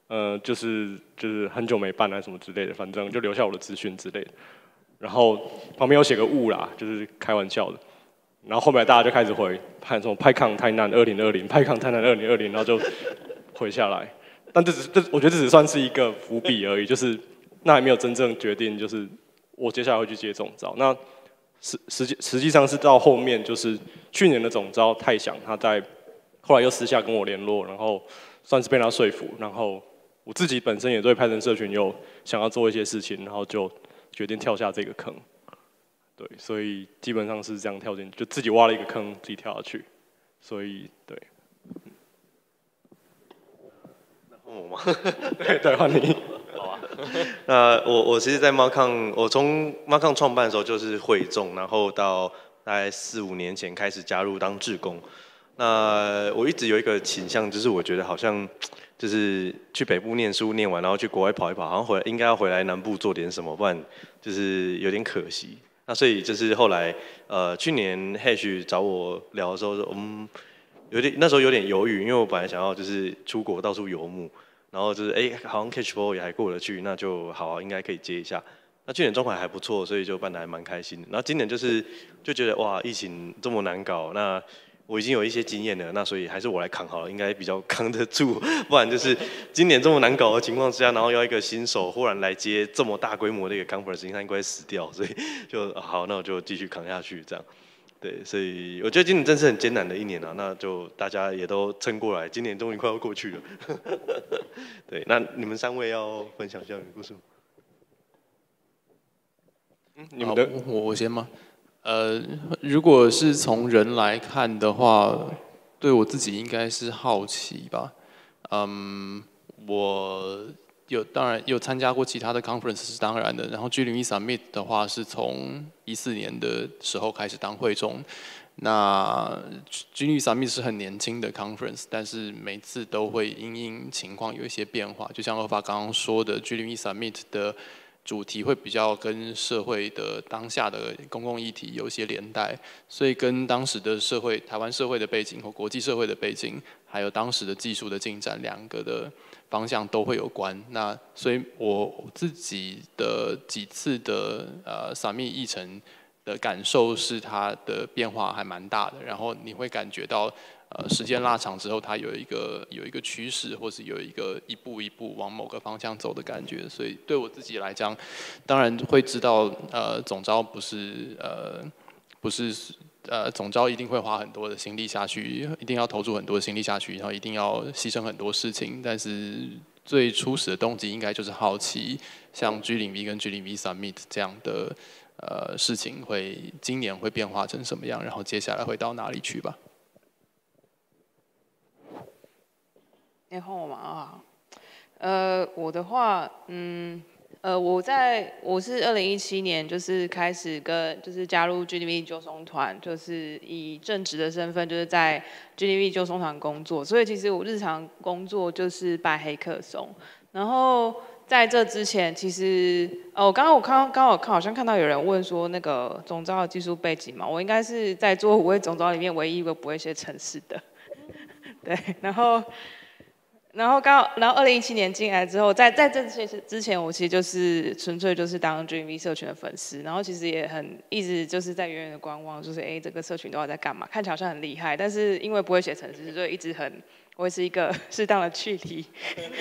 呃，就是就是很久没办啊什么之类的，反正就留下我的资讯之类的。然后旁边有写个“物”啦，就是开玩笑的。然后后面大家就开始回派什么派抗太难二零二零，派抗太难二零二零，然后就回下来。但这只这我觉得这只算是一个伏笔而已，就是那还没有真正决定，就是我接下来会去接总招。那实实际实际上是到后面，就是去年的总招太想他在后来又私下跟我联络，然后算是被他说服，然后我自己本身也对派生社群有想要做一些事情，然后就决定跳下这个坑。对，所以基本上是这样跳进去，就自己挖了一个坑，自己跳下去。所以对。那我吗？对对，换你。好啊。那我我其实，在 Markon，我从 Markon 创办的时候就是会众，然后到大概四五年前开始加入当志工。那我一直有一个倾向，就是我觉得好像就是去北部念书，念完然后去国外跑一跑，好像回来应该要回来南部做点什么，不然就是有点可惜。那所以就是后来呃去年 Hash 找我聊的时候说，嗯，有点那时候有点犹豫，因为我本来想要就是出国到处游牧。然后就是哎，好像 Catch Ball 也还过得去，那就好啊，应该可以接一下。那去年状况还不错，所以就办得还蛮开心的。然后今年就是就觉得哇，疫情这么难搞，那我已经有一些经验了，那所以还是我来扛好了，应该比较扛得住。不然就是今年这么难搞的情况之下，然后要一个新手忽然来接这么大规模的一个 conference，应该应该死掉。所以就好，那我就继续扛下去这样。对，所以我觉得今年真是很艰难的一年啊，那就大家也都撑过来，今年终于快要过去了。对，那你们三位要分享一下你的故事吗？嗯，你们的我我先吗？呃，如果是从人来看的话，对我自己应该是好奇吧。嗯，我。有当然有参加过其他的 conference 是当然的，然后 G 零一 Summit 的话是从一四年的时候开始当会中，那 G 零一 Summit 是很年轻的 conference，但是每次都会因应情况有一些变化，就像欧发刚刚说的，G 零一 Summit 的主题会比较跟社会的当下的公共议题有一些连带，所以跟当时的社会、台湾社会的背景和国际社会的背景，还有当时的技术的进展两个的。方向都会有关，那所以我自己的几次的呃撒密议程的感受是它的变化还蛮大的，然后你会感觉到呃时间拉长之后，它有一个有一个趋势，或是有一个一步一步往某个方向走的感觉，所以对我自己来讲，当然会知道呃总招不是呃不是。呃，总招一定会花很多的心力下去，一定要投注很多的心力下去，然后一定要牺牲很多事情。但是最初始的动机应该就是好奇，像 G 零 V 跟 G 零 V Summit 这样的呃事情会今年会变化成什么样，然后接下来会到哪里去吧。你好我嘛？啊，呃，我的话，嗯。呃，我在我是二零一七年就是开始跟就是加入 GDB 救松团，就是以正职的身份就是在 GDB 救松团工作，所以其实我日常工作就是拜黑客松。然后在这之前，其实哦，刚刚我刚刚好看好像看到有人问说那个总招的技术背景嘛，我应该是在做五位总招里面唯一一个不会写程式的，对，然后。然后刚，然后二零一七年进来之后，在在这些之前，我其实就是纯粹就是当 Dream 社群的粉丝，然后其实也很一直就是在远远的观望，就是哎，这个社群都要在干嘛？看起来好像很厉害，但是因为不会写程式，所以一直很维持一个 适当的距离。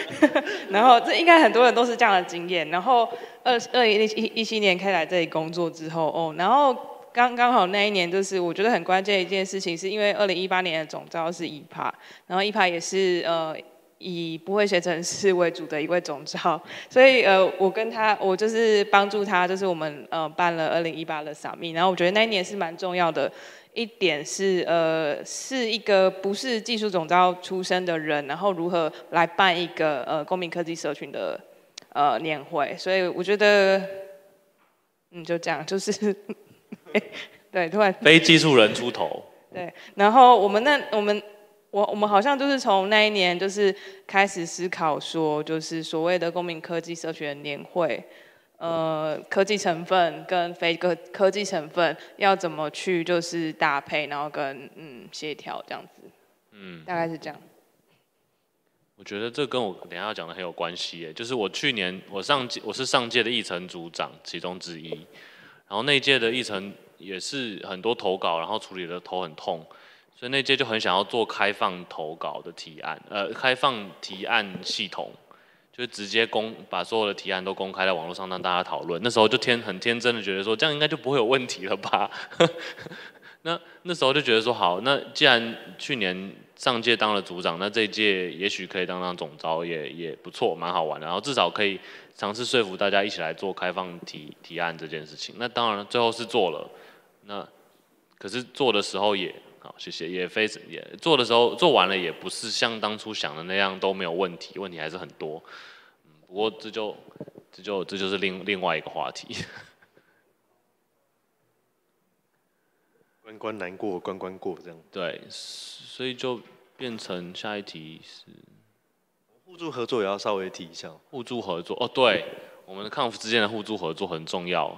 然后这应该很多人都是这样的经验。然后二二零一一七年开来这里工作之后，哦，然后刚刚好那一年就是我觉得很关键一件事情，是因为二零一八年的总招是 EPA，然后 EPA 也是呃。以不会写程式为主的一位总召，所以呃，我跟他，我就是帮助他，就是我们呃办了二零一八的扫密，然后我觉得那一年是蛮重要的一点是呃是一个不是技术总召出身的人，然后如何来办一个呃公民科技社群的呃年会，所以我觉得嗯就这样，就是 对突然非技术人出头，对，然后我们那我们。我我们好像就是从那一年就是开始思考说，就是所谓的公民科技社群年会，呃，科技成分跟非科科技成分要怎么去就是搭配，然后跟嗯协调这样子，嗯，大概是这样。我觉得这跟我等下要讲的很有关系耶，就是我去年我上届我是上届的议程组长其中之一，然后那届的议程也是很多投稿，然后处理的头很痛，所以那届就很想要做开放投稿的提案，呃，开放提案系统，就是直接公把所有的提案都公开在网络上让大家讨论。那时候就天很天真的觉得说，这样应该就不会有问题了吧？那那时候就觉得说，好，那既然去年上届当了组长，那这一届也许可以当当总招，也也不错，蛮好玩的。然后至少可以尝试说服大家一起来做开放提提案这件事情。那当然最后是做了，那可是做的时候也好，谢谢，也非也做的时候做完了也不是像当初想的那样都没有问题，问题还是很多。嗯，不过这就这就这就是另另外一个话题。关关难过关关过这样。对，所以就变成下一题是互助合作也要稍微提一下。互助合作哦，对，我们的康复之间的互助合作很重要。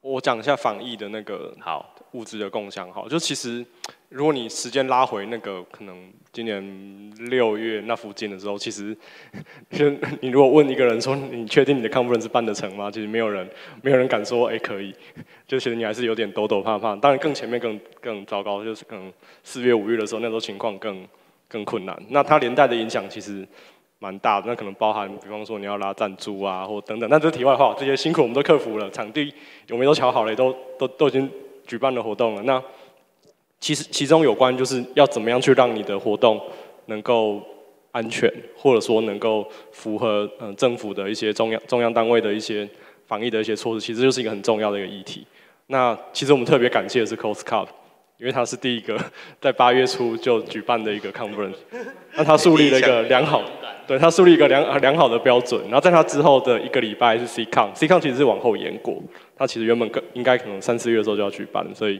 我讲一下防疫的那个好物资的共享，好，就其实如果你时间拉回那个可能今年六月那附近的时候，其实就 你如果问一个人说你确定你的 conference 办得成吗？其实没有人没有人敢说哎可以，就其实你还是有点抖抖怕怕。当然更前面更更糟糕，就是可能四月五月的时候那时候情况更更困难。那它连带的影响其实。蛮大的，那可能包含，比方说你要拉赞助啊，或等等。那这题外话，这些辛苦我们都克服了，场地我们都瞧好了，也都都都已经举办了活动了。那其实其中有关就是要怎么样去让你的活动能够安全，或者说能够符合嗯政府的一些中央中央单位的一些防疫的一些措施，其实就是一个很重要的一个议题。那其实我们特别感谢的是 Coast Cup。因为它是第一个 在八月初就举办的一个 conference，那它树立了一个 良好，对它树立一个良良好的标准。然后在它之后的一个礼拜是 C Con，C Con 其实是往后延过，它其实原本更应该可能三四月的时候就要举办，所以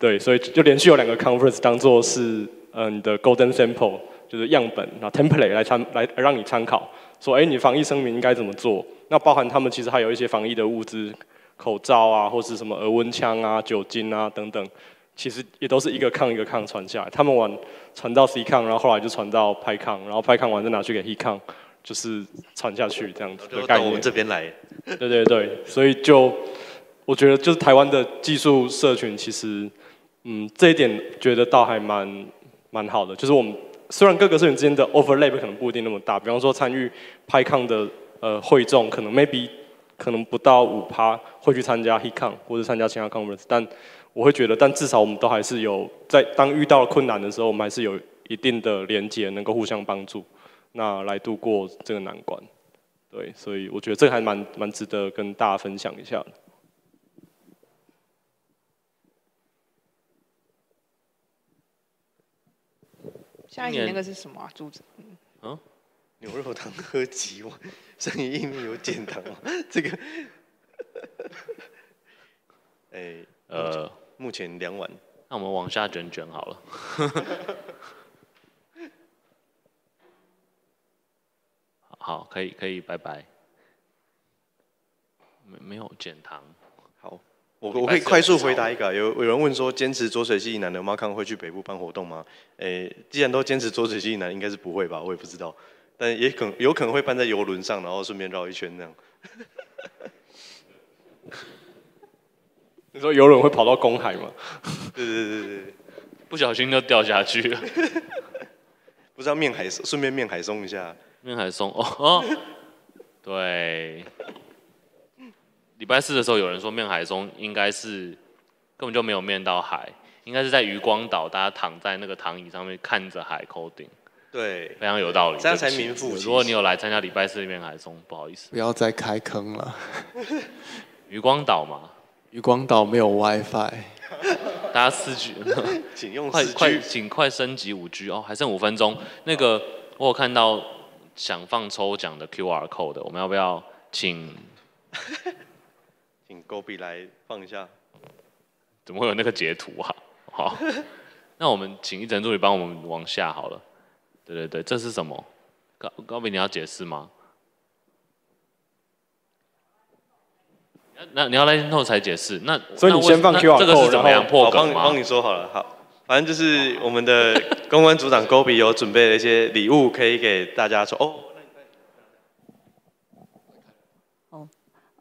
对，所以就连续有两个 conference 当做是嗯你的 golden sample，就是样本，然后 template 来参来让你参考，说哎你防疫声明应该怎么做？那包含他们其实还有一些防疫的物资，口罩啊，或是什么额温枪啊、酒精啊等等。其实也都是一个抗一个抗传下来，他们玩传到 C 抗，然后后来就传到派抗，然后派抗完再拿去给 He 抗，就是传下去这样子的概念。我们这边来。对对对，所以就我觉得就是台湾的技术社群，其实嗯这一点觉得倒还蛮蛮好的。就是我们虽然各个社群之间的 overlap 可能不一定那么大，比方说参与拍抗的呃会众，可能 maybe 可能不到五趴会去参加 HeCon 或者参加其他 conference，但我会觉得，但至少我们都还是有在当遇到了困难的时候，我们还是有一定的连接，能够互相帮助，那来度过这个难关。对，所以我觉得这个还蛮蛮值得跟大家分享一下的。下一题那个是什么啊？柱子？嗯，牛肉汤喝几碗？生意意面有减糖吗？这个，哎，呃。目前两碗，那我们往下卷卷好了。好，可以可以，拜拜。没没有减糖。好，我我可以快速回答一个，有有人问说，坚持浊水溪以南的马康会去北部办活动吗？诶，既然都坚持浊水溪以南，应该是不会吧？我也不知道，但也可有可能会办在游轮上，然后顺便绕一圈那样。你说游轮会跑到公海吗？对对对对不小心就掉下去了。不知道面海顺便面海松一下。面海松哦哦，对。礼拜四的时候有人说面海松应该是根本就没有面到海，应该是在渔光岛，大家躺在那个躺椅上面看着海口顶。对，非常有道理。这样才名副。如果你有来参加礼拜四的面海松，不好意思。不要再开坑了。渔光岛嘛。渔光岛没有 WiFi，大家四 G，请用快快，请快升级五 G 哦，还剩五分钟。那个我有看到想放抽奖的 QR code，我们要不要请？请 Gobi 来放一下。怎么会有那个截图啊？好，那我们请一整助理帮我们往下好了。对对对，这是什么？高高比你要解释吗？那你要来后才解释，那所以你先放 QR code，然后我帮帮你说好了，好，反正就是我们的公关组长 Gobi 有准备了一些礼物，可以给大家说哦。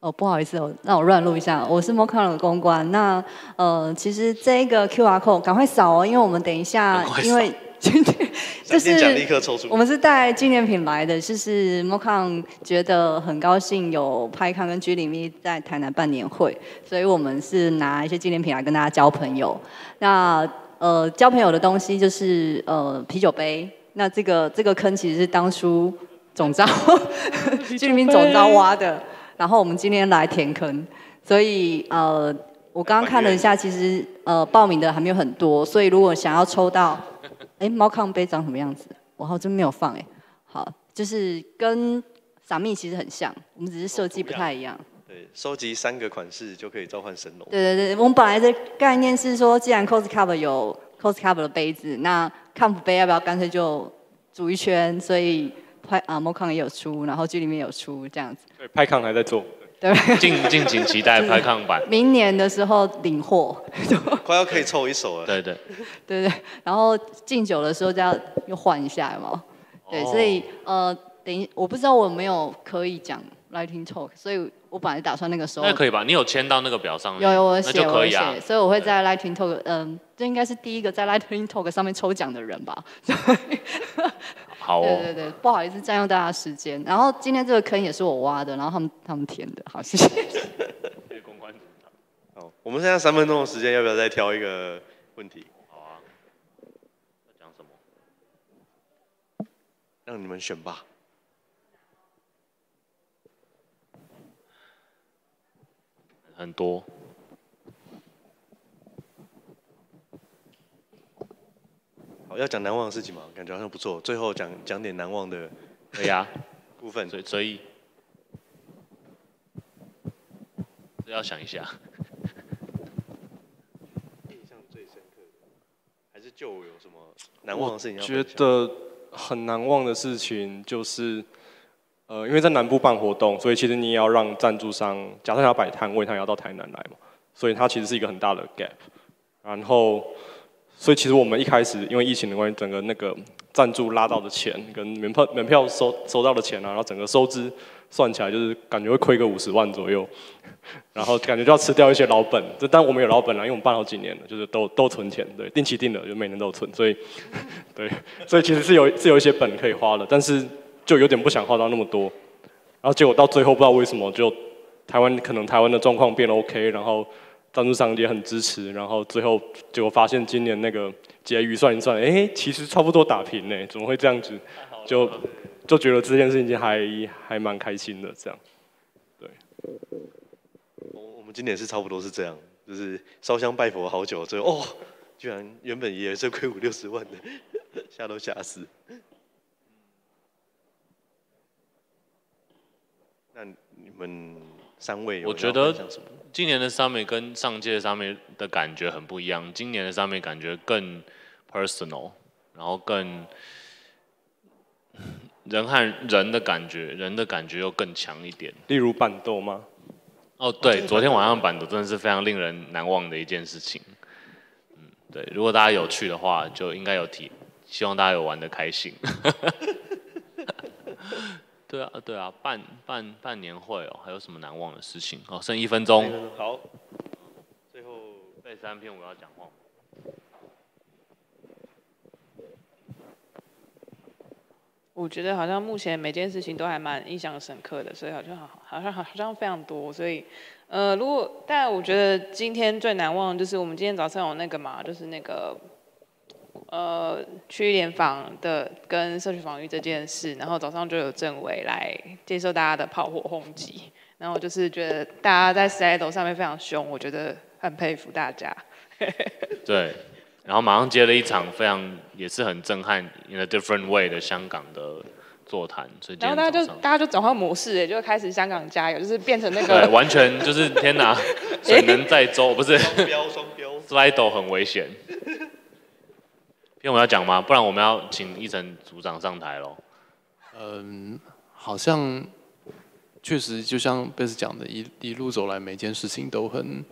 哦，不好意思哦，让我乱录一下。我是 Mocon 的公关。那呃，其实这个 QR code 赶快扫哦，因为我们等一下，因为 今天就是。我们是带纪念品来的，就是 Mocon 觉得很高兴有拍康跟 G 零 V 在台南办年会，所以我们是拿一些纪念品来跟大家交朋友。那呃，交朋友的东西就是呃啤酒杯。那这个这个坑其实是当初总招纪念品总招挖的。然后我们今天来填坑，所以呃，我刚刚看了一下，其实呃报名的还没有很多，所以如果想要抽到，哎，猫康杯长什么样子？我好真没有放哎，好，就是跟傻蜜其实很像，我们只是设计不太一样。对，收集三个款式就可以召唤神龙。对对对，我们本来的概念是说，既然 cos cover 有 cos cover 的杯子，那 camp 杯要不要干脆就组一圈？所以。拍啊，摩康也有出，然后剧里面有出这样子。对，拍抗还在做。对。敬敬请期待拍抗版。明年的时候领货。快要可以凑一手了。对对。对对，然后敬酒的时候就要又换一下嘛。对，所以呃，等一，我不知道我有没有可以讲 lighting talk，所以我本来打算那个时候。那可以吧？你有签到那个表上面。有有我写我写，所以我会在 Lightning talk，嗯，这应该是第一个在 Lightning talk 上面抽奖的人吧。好对对对，不好意思占用大家时间。然后今天这个坑也是我挖的，然后他们他们填的，好谢谢。公 关好，我们现在三分钟的时间，要不要再挑一个问题？好啊。要讲什么？让你们选吧。很多。好，要讲难忘的事情嘛，感觉好像不错。最后讲讲点难忘的，可以啊，部分。所以所以，要想一下。印象最深刻的，还是就有什么难忘的事情？觉得很难忘的事情就是，呃，因为在南部办活动，所以其实你也要让赞助商，假设要摆摊位，他要到台南来嘛，所以它其实是一个很大的 gap。然后。所以其实我们一开始因为疫情的关系，整个那个赞助拉到的钱跟门票门票收收到的钱啊，然后整个收支算起来就是感觉会亏个五十万左右，然后感觉就要吃掉一些老本。这但我们有老本了，因为我们办好几年了，就是都都存钱，对，定期定额就每年都存，所以 对，所以其实是有是有一些本可以花的，但是就有点不想花到那么多。然后结果到最后不知道为什么就台湾可能台湾的状况变 OK，然后。赞助商也很支持，然后最后结果发现今年那个结余算一算，哎，其实差不多打平呢，怎么会这样子？就就觉得这件事情还还蛮开心的，这样。对。我我们今年是差不多是这样，就是烧香拜佛好久，最后哦，居然原本也是亏五六十万的，吓都吓死。那你们三位，我觉得。今年的 Summit 跟上届上面的感觉很不一样，今年的 Summit 感觉更 personal，然后更人和人的感觉，人的感觉又更强一点。例如板豆吗？哦，对，昨天晚上板豆真的是非常令人难忘的一件事情。嗯，对，如果大家有去的话，就应该有体，希望大家有玩的开心。对啊，对啊，办办办年会哦，还有什么难忘的事情？哦，剩一分钟。好，最后背三篇我要讲话。我觉得好像目前每件事情都还蛮印象深刻的，所以好像好像好像非常多，所以呃，如果但我觉得今天最难忘就是我们今天早上有那个嘛，就是那个。呃，区联防的跟社区防御这件事，然后早上就有政委来接受大家的炮火轰击，然后就是觉得大家在 s i d e 上面非常凶，我觉得很佩服大家。对，然后马上接了一场非常也是很震撼 in a different way 的香港的座谈，所以然后大家就大家就转换模式，也就开始香港加油，就是变成那个完全就是天哪，水能载舟不是双标双标 s l i d e 很危险。因为我要讲吗？不然我们要请一成组长上台喽。嗯，好像确实就像贝斯讲的，一一路走来，每件事情都很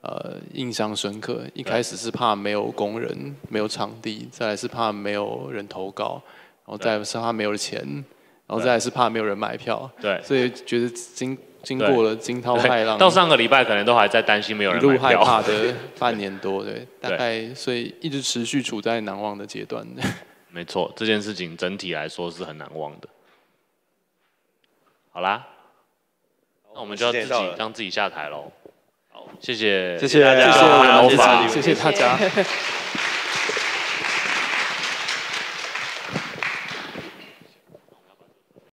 呃印象深刻。一开始是怕没有工人、没有场地，再来是怕没有人投稿，然后再是怕没有钱，然后再来是怕没有人买票。对，所以觉得今经过了惊涛骇浪，到上个礼拜可能都还在担心没有一路人买票。害怕的半年多，对，大概所以一直持续处在难忘的阶段。没错，这件事情整体来说是很难忘的。好啦，那我们就要自己让自己下台喽。好，谢谢，谢谢大家谢谢谢谢大家。